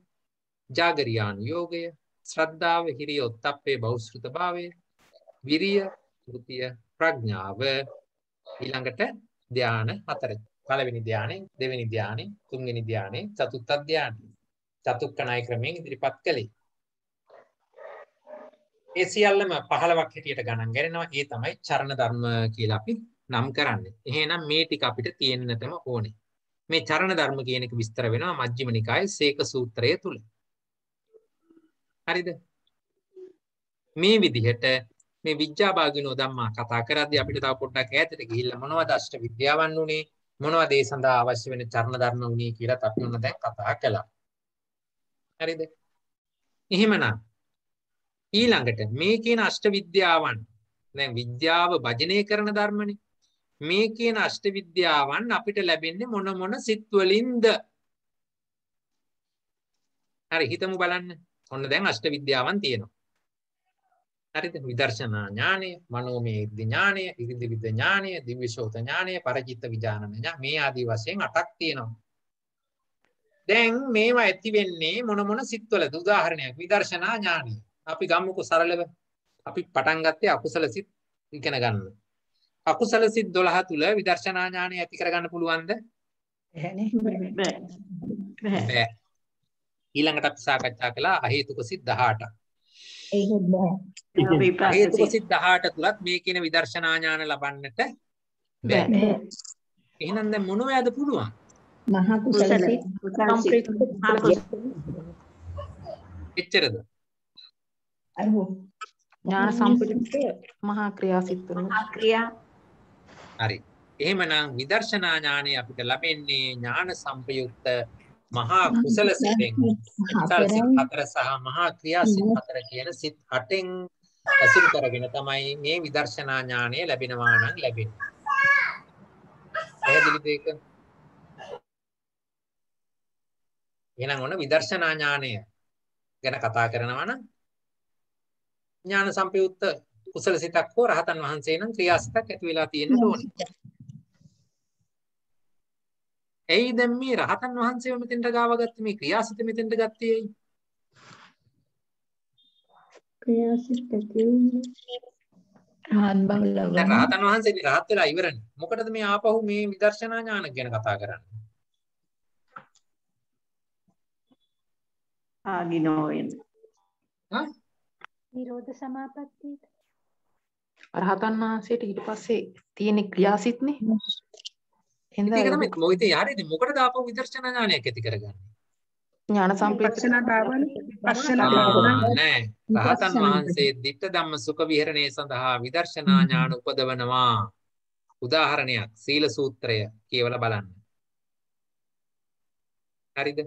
ජාගරියාන් යෝගය, ශ්‍රද්ධාව, හිරිය, ඔත්තප්පේ, බෞද්ධ භාවය, විරිය, ෘතිය, ප්‍රඥාව ඊළඟට ධාන හතර. පළවෙනි ධානය, දෙවෙනි ධානය, තුන්වෙනි ධානය, චතුර්ථ ධානය. චතුක්කණයි ක්‍රමයෙන් ඉදිරිපත් කළේ. ඒ සියල්ලම 15ක් හැටියට ගණන් ගන්නවා. ඒ තමයි චරණ ධර්ම කියලා අපි නම් කරන්නේ. එහෙනම් මේ ටික අපිට තියෙන්නටම ඕනේ. මේ චරණ ධර්ම කියන එක විස්තර වෙනවා මජ්ක්‍ධිම නිකායේ සීක සූත්‍රය තුල. හරිද? මේ විදිහට මේ විද්‍යාභාගිනෝ ධම්මා කතා කරද්දී අපිට තව පොඩ්ඩක් ඈතට ගිහිල්ලා මොනවද අෂ්ට විද්‍යාවන් උනේ මොනවද ඒ සඳහා අවශ්‍ය වෙන චරණ ධර්ම උනේ කියලා අපි ඔන්න දැන් කතා කළා. හරිද? එහෙමනම් ඊළඟට මේ කියන අෂ්ට විද්‍යාවන් දැන් විද්‍යාව භජනය කරන ධර්මනේ. මේ කියන අෂ්ට විද්‍යාවන් අපිට ලැබෙන්නේ මොන මොන සිත් වලින්ද? හරි හිතමු බලන්න. ඔන්න දැන් අෂ්ට විද්‍යාවන් තියෙනවා. හරිද? විදර්ශනා ඥානය, මනෝමය ඉර්ධි ඥානය, ඉර්ධි විද ඥානය, දිව්‍යශෝත ඥානය, පරචිත්ත විඥාන ඥාන මේ ආදී වශයෙන් අටක් තියෙනවා. දැන් මේවා ඇති වෙන්නේ මොන මොන සිත්වලද? උදාහරණයක් විදර්ශනා ඥානය. අපි ගමුකෝ සරලව. අපි පටන් ගත්තේ අකුසල සිත් ඉගෙන ගන්න. අකුසල සිත් 12 තුල විදර්ශනා ඥානය ඇති කරගන්න පුළුවන්ද? එහෙනේ. බෑ. බෑ. බෑ. ඊළඟට අපි සාකච්ඡා කළා අහේතුක සිත් 18ක්. ඒක බෑ. විපාක අහේතුක සිත්. සිත් 18 තුලත් මේ කියන විදර්ශනා ඥාන ලබන්නට බෑ. බෑ. එහෙනම් දැන් මොනවද පුළුවන්? මහා කුසල සිත් සිත්. එච්චරද? අයියෝ. ඥාන සම්ප්‍රයුක්ත මහා ක්‍රියාසිත වල මහා ක්‍රියා හරි. එහෙමනම් විදර්ශනා ඥානය අපිට ලැබෙන්නේ ඥාන සංප්‍රයුක්ත මහා කුසල සිතෙන්. හතර සහ මහා ක්‍රියා සිත් හතර කියන සිත් අටෙන් ඇසුරු කරගෙන තමයි මේ විදර්ශනා ඥානය ලැබෙනවා නම් ලැබෙන්නේ. පැහැදිලිද ඒක? එහෙනම් ඔන්න විදර්ශනා ඥානය ගැන කතා කරනවා නම් ඥාන සංපයුක්ත කුසල සිතක් හෝ රහතන් වහන්සේ නම් ක්‍රියාසිතක් ඇති වෙලා තියෙන්න ඕනේ. ඇයි දැන් මේ රහතන් වහන්සේව මෙතෙන්ට ගාව ගත්තේ මේ ක්‍රියාසිත මෙතෙන්ට ගත්තේ ඇයි? රහත් බව ලබන රහතන් වහන්සේ රහත් වෙලා ඉවරනේ. මොකටද මේ ආපහු මේ විදර්ශනා ඥාන ගැන කතා කරන්නේ? ආගිනෝ වෙන. හා? නිරෝධ සමාපත්තියට රහතන් වහන්සේට ඊට පස්සේ තියෙන ක්‍රියාසිටනේ. ඉතින් ඒක තමයි එහෙනම් මොකද යාරේ මොකටද ආපහු විදර්ශනා ඥානයක් ඇති කරගන්නේ? ඥාන පස්සනා භාවන පස්සනා නෑ. රහතන් වහන්සේ ditta ධම්ම සුඛ විහරණය සඳහා විදර්ශනා ඥාන උපදවනවා. උදාහරණයක් සීල සූත්‍රය කියවලා බලන්න. හරිද?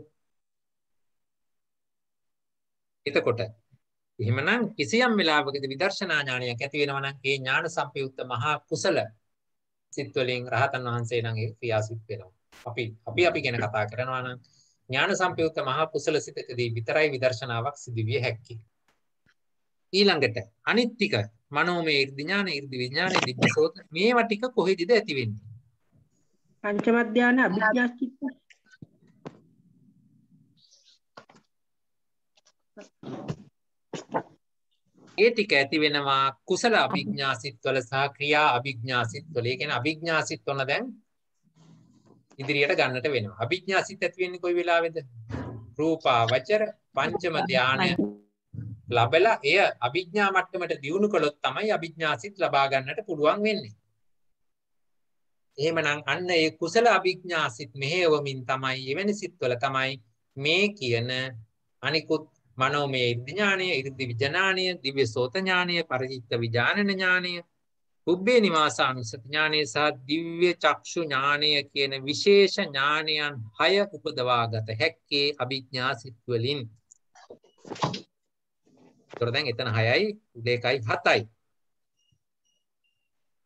එතකොට එහෙමනම් කිසියම් වෙලාවකදී විදර්ශනා ඥානයක් ඇති වෙනවා නම් ඒ ඥාන සංපයුක්ත මහා කුසල සිත් වලින් රහතන් වහන්සේ නම් ඒ ක්‍රියාසිට වෙනවා අපි අපි අපි ගැන කතා කරනවා නම් ඥාන සංපයුක්ත මහා කුසල සිතකදී විතරයි විදර්ශනාවක් සිදුවිය හැක්කේ. ඊළඟට අනිත් ටික මනෝමය ඉර්ධි ඥාන ඉර්ධි විඥාන දිබ්බසෝත මේවා ටික කොහෙදද ඇති වෙන්නේ? පංචම ධානය අභිඥා චිත්ත ඒ ටික ඇති වෙනවා කුසල අභිඥා සිත්වල සහ ක්‍රියා අභිඥා සිත්වල. ඒ කියන්නේ අභිඥා සිත්වල දැන් ඉදිරියට ගන්නට වෙනවා. අභිඥා සිත් ඇති වෙන්නේ කොයි වෙලාවේද? රූපාවචර පංචම ධානය ලැබලා එය අභිඥා මට්ටමට දියුණු කළොත් තමයි අභිඥා සිත් ලබා ගන්නට පුළුවන් වෙන්නේ. එහෙමනම් අන්න ඒ කුසල අභිඥා සිත් මෙහෙයවමින් තමයි එවැනි සිත්වල තමයි මේ කියන අනිකුත් මනෝමය ඥානය, ඉර්ධි විඥානය, දිව්‍ය සෝත ඥානය, පරිචිත්ත විඥානන ඥානය, පුබ්බේ නිවාසානුසති ඥානය සහ දිව්‍ය චක්ෂු ඥානය කියන විශේෂ ඥානයන් හය උපදවාගත හැක්කේ අභිඥා සිත් වලින්. ඒතර දැන් එතන 6යි, උදේකයි 7යි.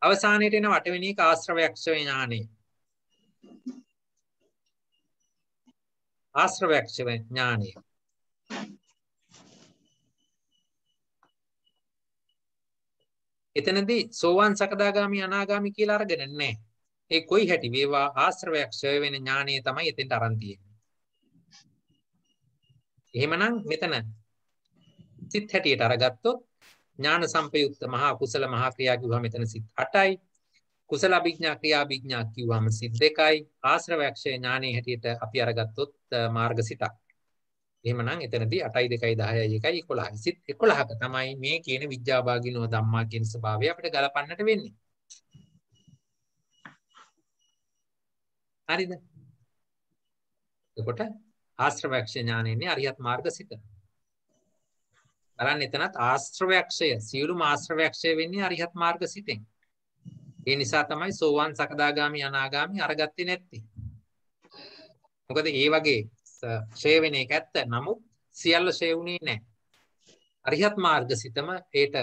අවසානයේට එන අටවෙනි එක ආශ්‍රවයක්ෂ ඥානය. ආශ්‍රවයක්ෂ ඥානය. එතනදී සෝවාන් සකදාගාමි අනාගාමි කියලා අරගෙන නැහැ. ඒ කොයි හැටි වේවා ආශ්‍රවයක් ඡය වෙන ඥානය තමයි එතෙන්ට අරන් තියෙන්නේ. එහෙමනම් මෙතන සිත් හැටියට අරගත්තොත් ඥාන සංපයුක්ත මහා කුසල මහා ක්‍රියා කිව්වම මෙතන සිත් 8යි. කුසල අභිඥා ක්‍රියා අභිඥා කිව්වම සිත් 2යි. ආශ්‍රවයක්ෂය ඥානයේ හැටියට අපි අරගත්තොත් මාර්ග සිතක්. එහෙමනම් එතනදී 8යි 2යි 10යි 1යි 11යි සිත් 11ක තමයි මේ කියන විද්‍යාභාගිනෝ ධම්මා කියන ස්වභාවය අපිට ගලපන්නට වෙන්නේ. හරිද? එතකොට ආශ්‍රවක්ෂ ඥානෙන්නේ අරියත් මාර්ග සිත. බලන්න එතනත් ආශ්‍රවක්ෂය සියලුම ආශ්‍රවක්ෂය වෙන්නේ අරිහත් මාර්ග සිතෙන්. ඒ නිසා තමයි සෝවාන් සකදාගාමි අනාගාමි අරගත්තේ නැත්තේ. මොකද ඒ වගේ ෂේ වෙන එක ඇත්ත. නමුත් සියල්ල ෂේ වුණේ නැහැ. අරිහත් මාර්ග සිතම ඒට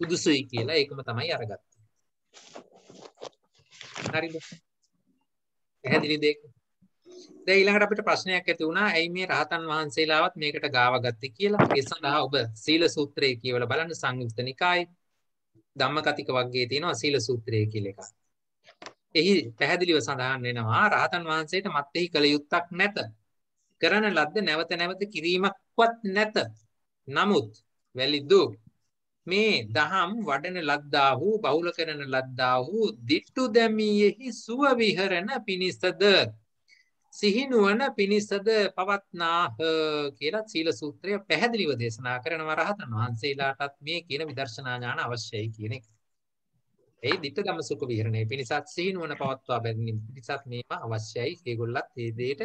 සුදුසුයි කියලා ඒකම තමයි අරගත්තේ. හරිද? පැහැදිලිද ඒක? දැන් ඊළඟට අපිට ප්‍රශ්නයක් ඇති වුණා ඇයි මේ රහතන් වහන්සේලාවත් මේකට ගාව ගත්තේ කියලා. ඒ සඳහා ඔබ සීල සූත්‍රය කියවලා බලන්න සංයුක්ත නිකායේ ධම්මකතික වර්ගයේ තියෙනවා සීල සූත්‍රය කියලා එකක්. එහි පැහැදිලිව සඳහන් වෙනවා රහතන් වහන්සේට මත්ෙහි කළ යුත්තක් නැත. කරන ලද්ද නැවත නැවත කිරීමක්වත් නැත. නමුත් වැලිදු මේ දහම් වඩන ලද්දා වූ බහුල කරන ලද්දා වූ දිට්ටු දැමියෙහි සුව විහරණ පිණිසද සිහිනුවන පිණිසද පවත්නාහ කියලා සීල සූත්‍රය පැහැදිලිව දේශනා කරනවා රහතන් වහන්සේලාටත් මේ කියන විදර්ශනා ඥාන අවශ්‍යයි කියන එක. ඒ ditta ධම්ම සුඛ විහරණය පිණිසත් සිහිනුවන පවත්වා බැලීම පිණිසත් මේවා අවශ්‍යයි. ඒගොල්ලත් මේ දෙයට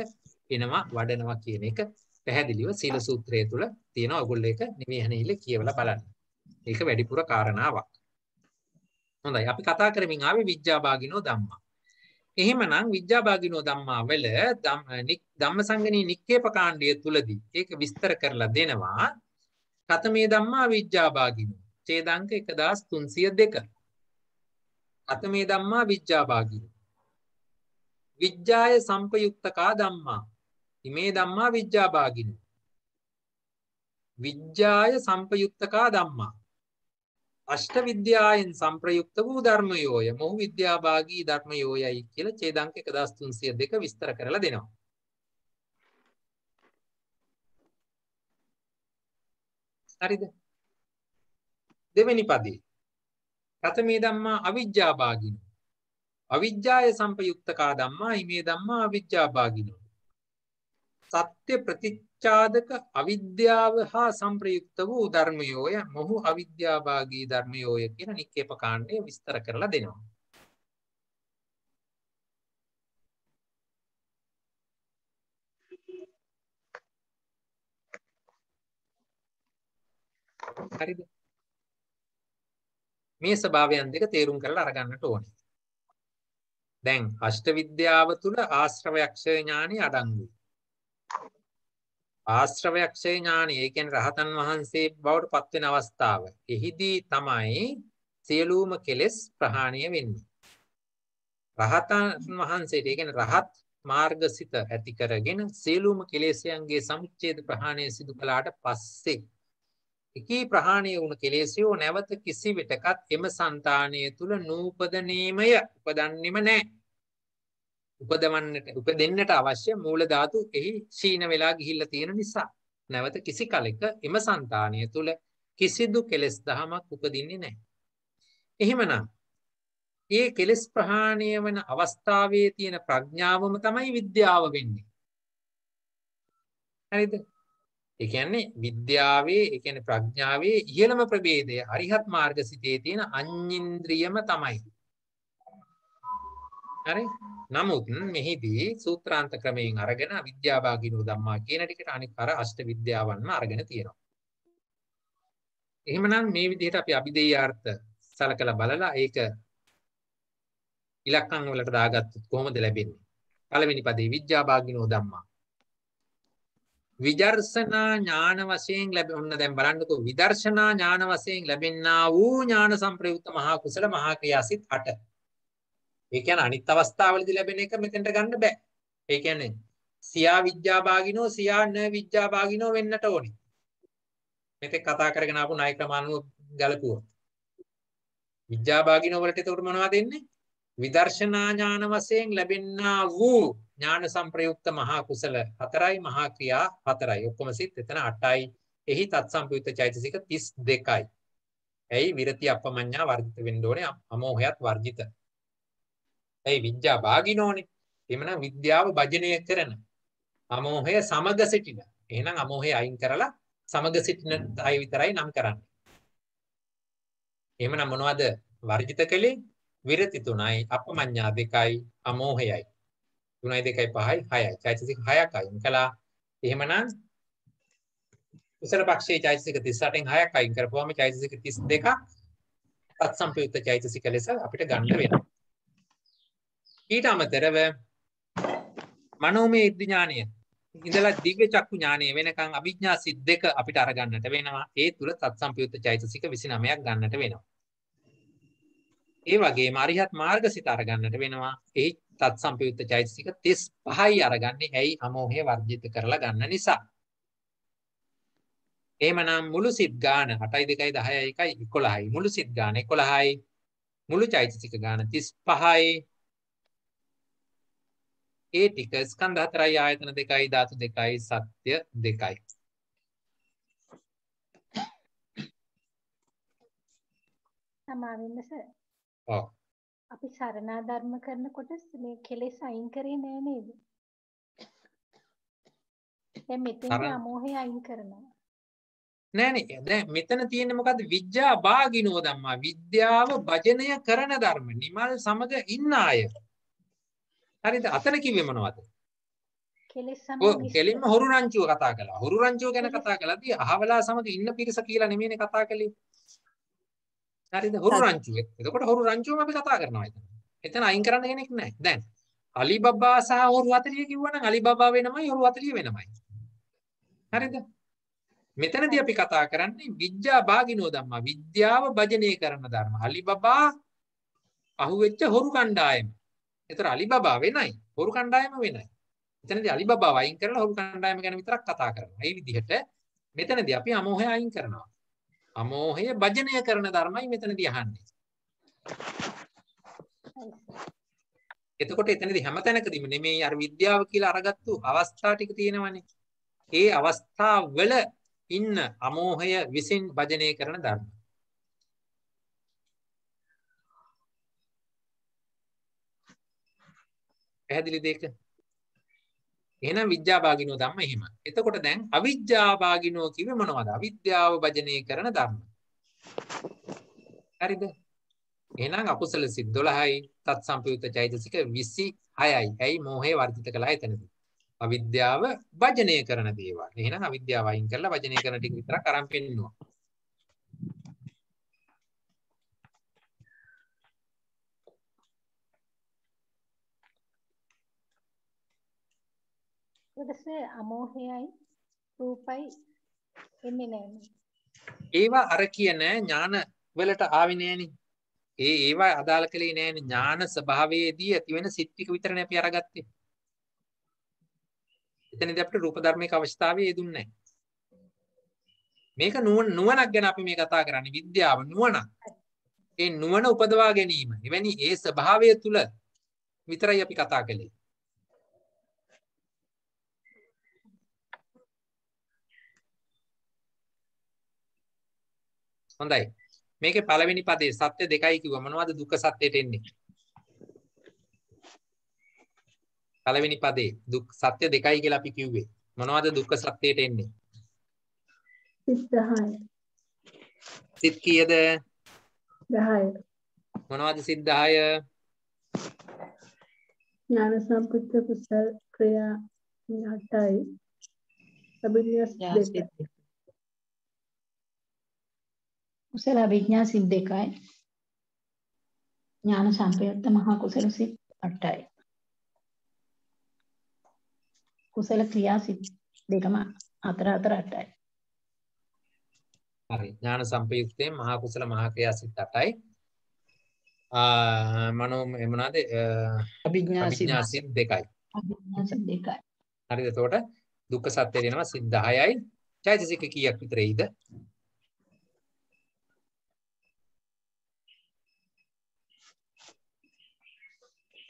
එනවා වඩනවා කියන එක පැහැදිලිව සීල සූත්‍රය තුල තියෙනවා. ඔයගොල්ලෝ ඒක නිවිහනෙහිල කියවලා බලන්න. ඒක වැඩිපුර කාරණාවක්. හොඳයි අපි කතා කරමින් ආවේ විඥාභාගිනෝ ධම්මා. එහෙමනම් විද්‍යාභාගිනෝ ධම්මා වල ධම්මසංගණී නික්කේප කාණ්ඩය තුලදී ඒක විස්තර කරලා දෙනවා කතමේ ධම්මා විද්‍යාභාගිනෝ ඡේදාංක 1302 කතමේ ධම්මා විද්‍යාභාගිනෝ විද්‍යාය සම්පයුක්තකා ධම්මා ඉමේ ධම්මා විද්‍යාභාගිනෝ විද්‍යාය සම්පයුක්තකා ධම්මා අෂ්ට විද්‍යායෙන් සම්ප්‍රයුක්ත වූ ධර්මයෝය මොහු විද්‍යාභාගී ධර්මයෝයයි කියලා ඡේදංක 1302 විස්තර කරලා දෙනවා. හරිද? දෙවෙනි පදේ. කතමේ ධම්මා අවිජ්ජාභාගිනෝ. අවිජ්ජාය සම්පයුක්තකා ධම්මා හිමේ ධම්මා අවිජ්ජාභාගිනෝ. සත්‍ය ප්‍රතිච්ඡාදක අවිද්‍යාව හා සංප්‍රයුක්ත වූ ධර්මයෝය මොහු අවිද්‍යාභාගී ධර්මයෝය කියන නික්කේප කාණ්ඩය විස්තර කරලා දෙනවා. හරිද? මේ ස්වභාවයන් දෙක තේරුම් කරලා අරගන්නට ඕනේ. දැන් අෂ්ට විද්‍යාව තුල ආශ්‍රවයක්ෂය ඥානෙ අඩංගුයි. ආශ්‍රවයක්ෂය ඥානය ඒ කියන්නේ රහතන් වහන්සේ බවට පත්වෙන අවස්ථාව. එහිදී තමයි සියලුම කෙලෙස් ප්‍රහාණය වෙන්නේ. රහතන් වහන්සේට ඒ කියන්නේ රහත් මාර්ගසිත ඇති කරගෙන සියලුම කෙලෙස්යන්ගේ සමුච්ඡේද ප්‍රහාණය සිදු කළාට පස්සේ එකී ප්‍රහාණය වුණු කෙලෙසියෝ නැවත කිසි විටකත් එම సంతානය තුල නූපදනීමය උපදන්නෙම නැහැ. උපදවන්නට උපදෙන්නට අවශ්‍ය මූල ධාතු එහි සීන වෙලා ගිහිල්ලා තියෙන නිසා නැවත කිසි කලෙක එම సంతානය තුල කිසිදු කෙලෙස් දහමක් උපදින්නේ නැහැ. එහෙමනම් ඒ කෙලෙස් ප්‍රහාණය වන අවස්ථාවේ තියෙන ප්‍රඥාවම තමයි විද්‍යාව වෙන්නේ. හරිද? ඒ කියන්නේ විද්‍යාවේ ඒ කියන්නේ ප්‍රඥාවේ ඉහළම ප්‍රභේදය අරිහත් මාර්ගසිතේ තියෙන අඤ්ඤින්ද්‍රියම තමයි. හරි? නමුත් මෙහිදී සූත්‍රාන්ත ක්‍රමයෙන් අරගෙන විද්‍යාභාගිනෝ ධම්මා කියන ටිකට අනිත් අර අෂ්ට විද්‍යාවන්ම අරගෙන තියෙනවා. එහෙමනම් මේ විදිහට අපි අභිදේයාර්ථ සලකලා බලලා ඒක ඉලක්කම් වලට දාගත්තොත් කොහොමද ලැබෙන්නේ? පළවෙනි පදේ විද්‍යාභාගිනෝ ධම්මා. විදර්ශනා ඥාන වශයෙන් ලැබෙන්න ඔන්න දැන් බලන්නකෝ විදර්ශනා ඥාන වශයෙන් ලැබෙන්නා වූ ඥාන සංප්‍රයුක්ත මහා කුසල මහා ක්‍රියාසිත 8 ඒ කියන්නේ අනිත් අවස්ථාවලදී ලැබෙන එක මෙතෙන්ට ගන්න බෑ. ඒ කියන්නේ සියා විද්‍යාභාගිනෝ සියා න විද්‍යාභාගිනෝ වෙන්නට ඕනේ. මෙතෙක් කතා කරගෙන ආපු ණය ක්‍රමානුව ගලපුවොත්. විද්‍යාභාගිනෝ වලට එතකොට මොනවද එන්නේ? විදර්ශනා ඥාන වශයෙන් ලැබෙන්නා වූ ඥාන සංප්‍රයුක්ත මහා කුසල හතරයි මහා ක්‍රියා හතරයි. ඔක්කොම සිත් එතන 8යි. එහි තත්සම්පයුක්ත චෛතසික 32යි. ඇයි විරති අපමඤ්ඤා වර්ධිත වෙන්න ඕනේ අමෝහයත් වර්ජිත. ඇයි විද්‍යා භාගිනෝනේ. එහෙමනම් විද්‍යාව භජනය කරන අමෝහය සමග සිටින. එහෙනම් අමෝහය අයින් කරලා සමග සිටින අය විතරයි නම් කරන්නේ. එහෙමනම් මොනවද වර්ජිත කළේ? විරති තුනයි, අපමඤ්ඤා දෙකයි, අමෝහයයි. 3යි 2යි 5යි 6යි. චෛතසික 6ක් අයින් කළා. එහෙමනම් කුසල පක්ෂයේ චෛතසික 38න් 6ක් අයින් කරපුවාම චෛතසික 32ක් තත්සම්පයුක්ත චෛතසික ලෙස අපිට ගන්න වෙනවා. ඊට අමතරව මනෝමය ඉද්ධඥානය ඉඳලා දිව්‍ය චක්කු ඥානය වෙනකන් අභිඥා සිත් දෙක අපිට අරගන්නට වෙනවා. ඒ තුල තත්සම්පයුක්ත චෛතසික 29ක් ගන්නට වෙනවා. ඒ වගේම අරිහත් මාර්ගසිත අරගන්නට වෙනවා. එහි තත්සම්පයුක්ත චෛතසික 35යි අරගන්නේ. ඇයි අමෝහය වර්ජිත කරලා ගන්න නිසා. එහෙමනම් මුළු සිත් ගාන 8යි 2යි 10යි 1යි 11යි මුළු සිත් ගාන 11යි මුළු චෛතසික ගාන 35යි ඒ ටික ස්කන්ධ හතරයි ආයතන දෙකයි ධාතු දෙකයි සත්‍ය දෙකයි. සමාවෙන්න සර්. ඔව්. අපි සරණා ධර්ම කරනකොට මේ කෙලෙස් අයින් කරේ නෑ නේද? දැන් සරණ- අමෝහය අයින් කරනවා. නෑනේ දැන් මෙතන තියෙන්නේ මොකද්ද? විද්‍යා භාගිනෝ ධම්මා. විද්‍යාව භජනය කරන ධර්ම. නිමල් සමග ඉන්න අය. හරිද? අතන කිව්වේ මොනවද? කෙලෙස් ඔය සමග කෙලින්ම හොරු රංචුව කතා කළා. හොරු රංචුව ගැන කතා කළාදී? අහවලා සමග ඉන්න පිරිස කියලා නෙමෙයිනේ කතා කළේ හරිද හොරු රංචුව එතකොට හොරු රංචුවම අපි කතා කරනවා එතන එතන අයින් කරන්න කෙනෙක් නැහැ දැන් අලිබබා සහ හොරු 40 කිව්වනම් අලිබබා වෙනමයි හොරු 40 වෙනමයි හරිද මෙතනදී අපි කතා කරන්නේ විද්‍යා භාගිනෝ ධම්මා විද්‍යාව භජනය කරන ධර්ම. අලිබබා අහුවෙච්ච හොරු කණ්ඩායම. ඒතර අලිබබා වෙනයි හොරු කණ්ඩායම වෙනයි. එතනදී අලිබබා වයින් කරලා හොරු කණ්ඩායම ගැන විතරක් කතා කරනවා. මේ විදිහට මෙතනදී අපි අමෝහය අයින් කරනවා. අමෝහය භජනය කරන ධර්මයි මෙතනදී අහන්නේ. එතකොට එතනදී හැම තැනකදීම නෙමෙයි අර විද්‍යාව කියලා අරගත්තු අවස්ථා ටික තියෙනවනේ. ඒ අවස්ථා වල ඉන්න අමෝහය විසින් භජනය කරන ධර්ම. පැහැදිලි දෙක. එහෙනම් විද්‍යාභාගිනෝ ධම්ම එහෙම. එතකොට දැන් අවිද්‍යාභාගිනෝ කිව්වේ මොනවද? අවිද්‍යාව භජනය කරන ධර්ම. හරිද? එහෙනම් අකුසල සිත් 12යි තත් සම්පයුක්ත චෛතසික 26යි. ඇයි මෝහය වර්ධිත කළා එතනදී. අවිද්‍යාව භජනය කරන දේවල්. එහෙනම් අවිද්‍යාව අයින් කරලා භජනය කරන ටික විතරක් අරන් පෙන්නනවා. ඊට පස්සේ අමෝහයයි රූපයි එන්නේ නෑනේ. ඒවා අර කියන ඥාන වලට ආවේ නෑනේ. ඒ ඒවා අදාළ කළේ නෑනේ. ඥාන ස්වභාවයේදී ඇති වෙන සිත් ටික විතරනේ අපි අරගත්තේ. එතනදී අපිට රූප ධර්මයක අවශ්‍යතාවය යෙදුන්නේ නැහැ. මේක නුවණ නුවණක් ගැන අපි මේ කතා කරන්නේ විද්‍යාව නුවණක්. ඒ නුවණ උපදවා ගැනීම. එවැනි ඒ ස්වභාවය තුල විතරයි අපි කතා කළේ. හොඳයි. මේකේ පළවෙනි පදේ සත්‍ය දෙකයි කිව්වා. මොනවද දුක්ඛ සත්‍යයට එන්නේ? පළවෙනි පදේ දුක් සත්‍ය දෙකයි කියලා අපි කිව්වේ. මොනවද දුක්ඛ සත්‍යයට එන්නේ? සිත් 10. සිත් කීයද? 10. මොනවද සිත් 10? ඥාන සම්පුත්ත කුසල ක්‍රියා 8යි. අභිඥා සිත් දෙකයි. කුසල අභිඥා සිත් දෙකයි. ඥාන සම්පයුක්ත මහා කුසල සිත් 8යි. කුසල ක්‍රියා සිත් දෙකම අතර අතර 8යි. හරි. ඥාන සම්පයුක්තේ මහා කුසල මහා ක්‍රියා සිත් 8යි. ආ මනෝ මොනවාද? අභිඥා සිත් දෙකයි. අභිඥා සිත් දෙකයි. හරිද? එතකොට දුක්ඛ සත්‍ය දෙනවා සිත් 10යි. චෛතසික කීයක් විතර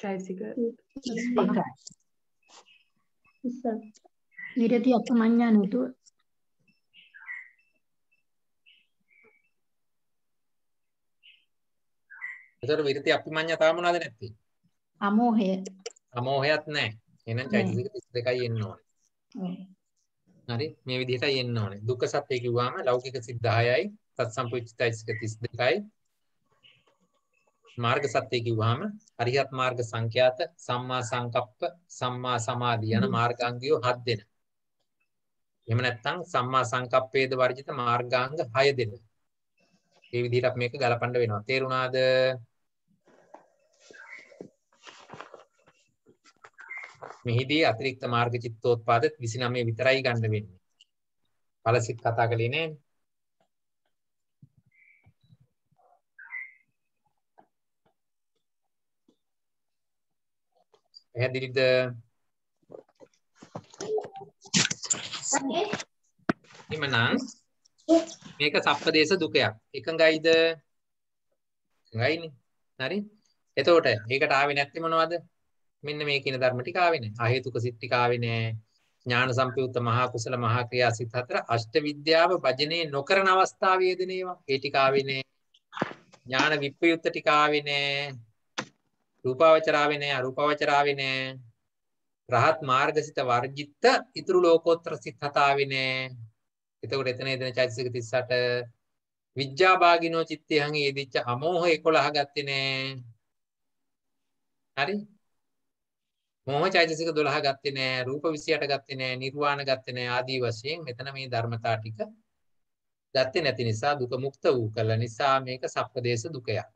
චෛතසික විරති අපමඤ්ඤා නතුව එතකොට විරති අපිමඤ්ඤා තාම මොනවද නැත්තේ? අමෝහය. අමෝහයක් නැහැ. එහෙනම් චෛතසික 32යි එන්න ඕනේ. ඔව්. හරි මේ විදිහටයි එන්න ඕනේ. දුක්ඛ සත්‍ය කිව්වම ලෞකික සිත් 10යි, සත්සම්පුච්චිතයිසික 32යි. මාර්ග සත්‍ය කිව්වම අරිහත් මාර්ග සංඛ්‍යාත සම්මා සංකප්ප සම්මා සමාධි යන මාර්ගාංගයෝ 7 දෙන. එහෙම නැත්නම් සම්මා සංකප්පේද වර්ජිත මාර්ගාංග 6 දෙන. මේ විදිහට අපි මේක ගලපන්න වෙනවා. තේරුණාද? මෙහිදී අතිරික්ත මාර්ග චිත්තෝත්පාද 29 විතරයි ගන්න වෙන්නේ. ඵලසිට කතා කළේ නෑ. පැහැදිලිද? එමනම් මේක සප්පදේශ දුකයක්. එකඟයිද? එකඟයිනේ. හරි. එතකොට ඒකට ආවේ නැත්තේ මොනවද? මෙන්න මේ කියන ධර්ම ටික ආවේ නැහැ. අහේතුක සිත් ටික ආවේ නැහැ. ඥාන සම්පයුක්ත මහා කුසල මහා ක්‍රියා සිත් හතර අෂ්ට විද්‍යාව භජනේ නොකරන අවස්ථාවේ යෙදෙන ඒවා. ඒ ටික ආවේ නැහැ. ඥාන විප්‍රයුක්ත ටික ආවේ නෑ. රූපාවචර ආවේ නෑ, අරූපාවචර ආවේ නෑ. රහත් මාර්ගසිත වර්ජිත ඉතුරු ලෝකෝත්තර සිත් හත ආවේ නෑ. එතකොට එතන එතන චෛතසික 38 විඥාභාගිනෝ චිත්තයන් යෙදිච්ච අමෝහ 11 ගත්තේ නෑ. හරි? මෝහ චෛතසික 12 ගත්තේ නෑ, රූප 28 ගත්තේ නෑ, නිර්වාණ ගත්තේ නෑ ආදී වශයෙන් මෙතන මේ ධර්මතා ටික ගත්තේ නැති නිසා දුක මුක්ත වූ කල නිසා මේක සප්පදේශ දුකයක්.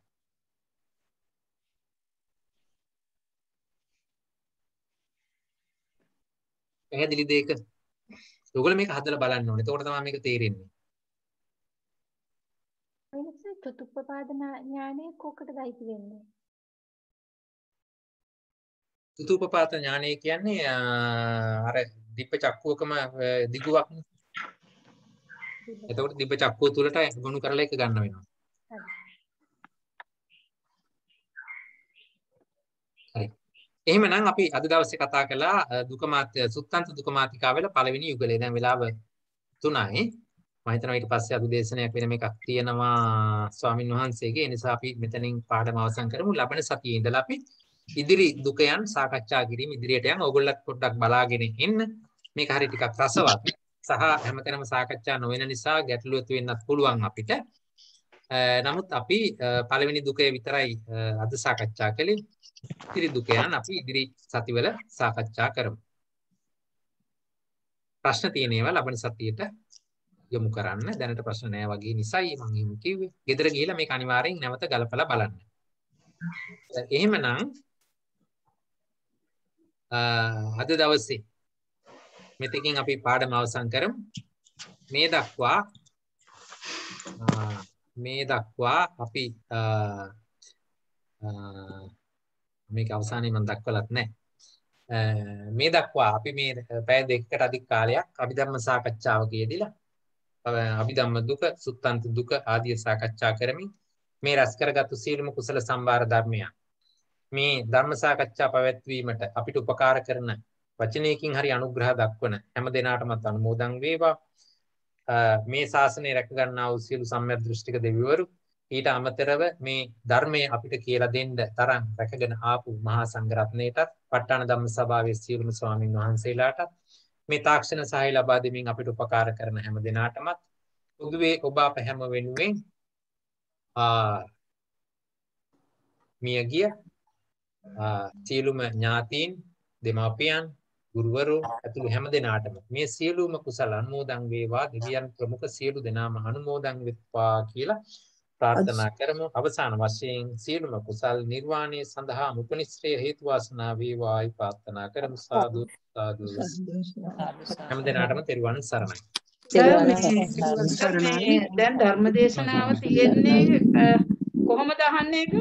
පැහැදිලිද ඒක? ඔයගොල්ලෝ මේක හදලා බලන්න ඕනේ. එතකොට තමයි මේක තේරෙන්නේ. වෙනස චතුප්පපාද ඥානය කොකටද අයිති වෙන්නේ? තුතුපපාත ඥානය කියන්නේ අර දිප්ප චක්කුවකම දිගුවක්. එතකොට දිප්ප චක්කුව තුලට ගොනු කරලා එක ගන්න වෙනවා. හරි. එහෙමනම් අපි අද දවසේ කතා කළා අ, දුක මාත්‍ය සුත්තන්ත දුක මාතිකාවල පළවෙනි යුගලේ. දැන් වෙලාව 3යි. මම හිතනවා ඊට පස්සේ අද දේශනයක් වෙන එකක් තියෙනවා ස්වාමින් වහන්සේගේ. ඒ නිසා අපි මෙතනින් පාඩම අවසන් කරමු. ලබන සතියේ ඉඳලා අපි ඉදිරි දුකයන් සාකච්ඡා කිරීම ඉදිරියට යන ඕගොල්ලත් පොඩ්ඩක් බලාගෙන ඉන්න. මේක හරි ටිකක් රසවත්. සහ හැමතැනම සාකච්ඡා නොවන නිසා ගැටලු ඇති වෙන්නත් පුළුවන් අපිට. නමුත් අපි පළවෙනි දුකේ විතරයි අද සාකච්ඡා කළේ. ඉදිරි දුකයන් අපි ඉදිරි සතිවල සාකච්ඡා කරමු. ප්‍රශ්න තියෙන ඒවා ලබන සතියේට යොමු කරන්න. දැනට ප්‍රශ්න නැහැ වගේ නිසායි මම එහෙම කිව්වේ. ගෙදර ගිහිල්ලා මේක අනිවාර්යෙන් නැවත ගලපලා බලන්න. එහෙමනම් අද දවසේ මෙතකින් අපි පාඩම අවසන් කරමු. මේ දක්වා මේ දක්වා අපි මේක අවසානයේ මම දක්වලත් නැහැ. මේ දක්වා අපි මේ පැය දෙකකට අධික කාලයක් අභිධර්ම සාකච්ඡාවක යෙදিলা අභිධම්ම දුක, සුත්තන්ත දුක ආදී සාකච්ඡා කරමින් මේ රැස් කරගත්තු සියලුම කුසල සම්භාර ධර්මයන් මේ ධර්ම සාකච්ඡා පැවැත්වීමට අපිට උපකාර කරන වචනයකින් හරි අනුග්‍රහ දක්වන හැම දිනාටමත් අනුමෝදන් වේවා. මේ ශාසනය රැක ගන්නා වූ සියලු සම්‍යක් දෘෂ්ටික දෙවිවරු ඊට අමතරව මේ ධර්මය අපිට කියලා දෙන්න තරම් රැකගෙන ආපු මහා සංඝරත්නයටත් ප ဋ ාණ ධම්ම සභාවේ සියලුම ස්වාමින් වහන්සේලාටත් මේ තාක්ෂණ සහාය ලබා දෙමින් අපිට උපකාර කරන හැම දිනාටමත් උදුවේ ඔබ අප හැම වෙනුවෙන් මිය ගිය සියලුම ඥාතීන් දෙමාපියන් ගුරුවරු ඇතුළු හැම දෙනාටම. මේ සියලුම කුසල අනුමෝදන් වේවා. දෙවියන් ප්‍රමුඛ සියලු දෙනාම අනුමෝදන් වෙත්වා කියලා ප්‍රාර්ථනා කරමු. අවසාන වශයෙන් සියලුම කුසල් නිර්වාණය සඳහා උපනිශ්‍රේ හේතු වාසනා වේවායි ප්‍රාර්ථනා කරමු. සාදු සාදු. හැම දෙනාටම තෙරුවන් සරණයි. දැන් ධර්ම දේශනාව තියෙන්නේ කොහොමද අහන්නේ ඒක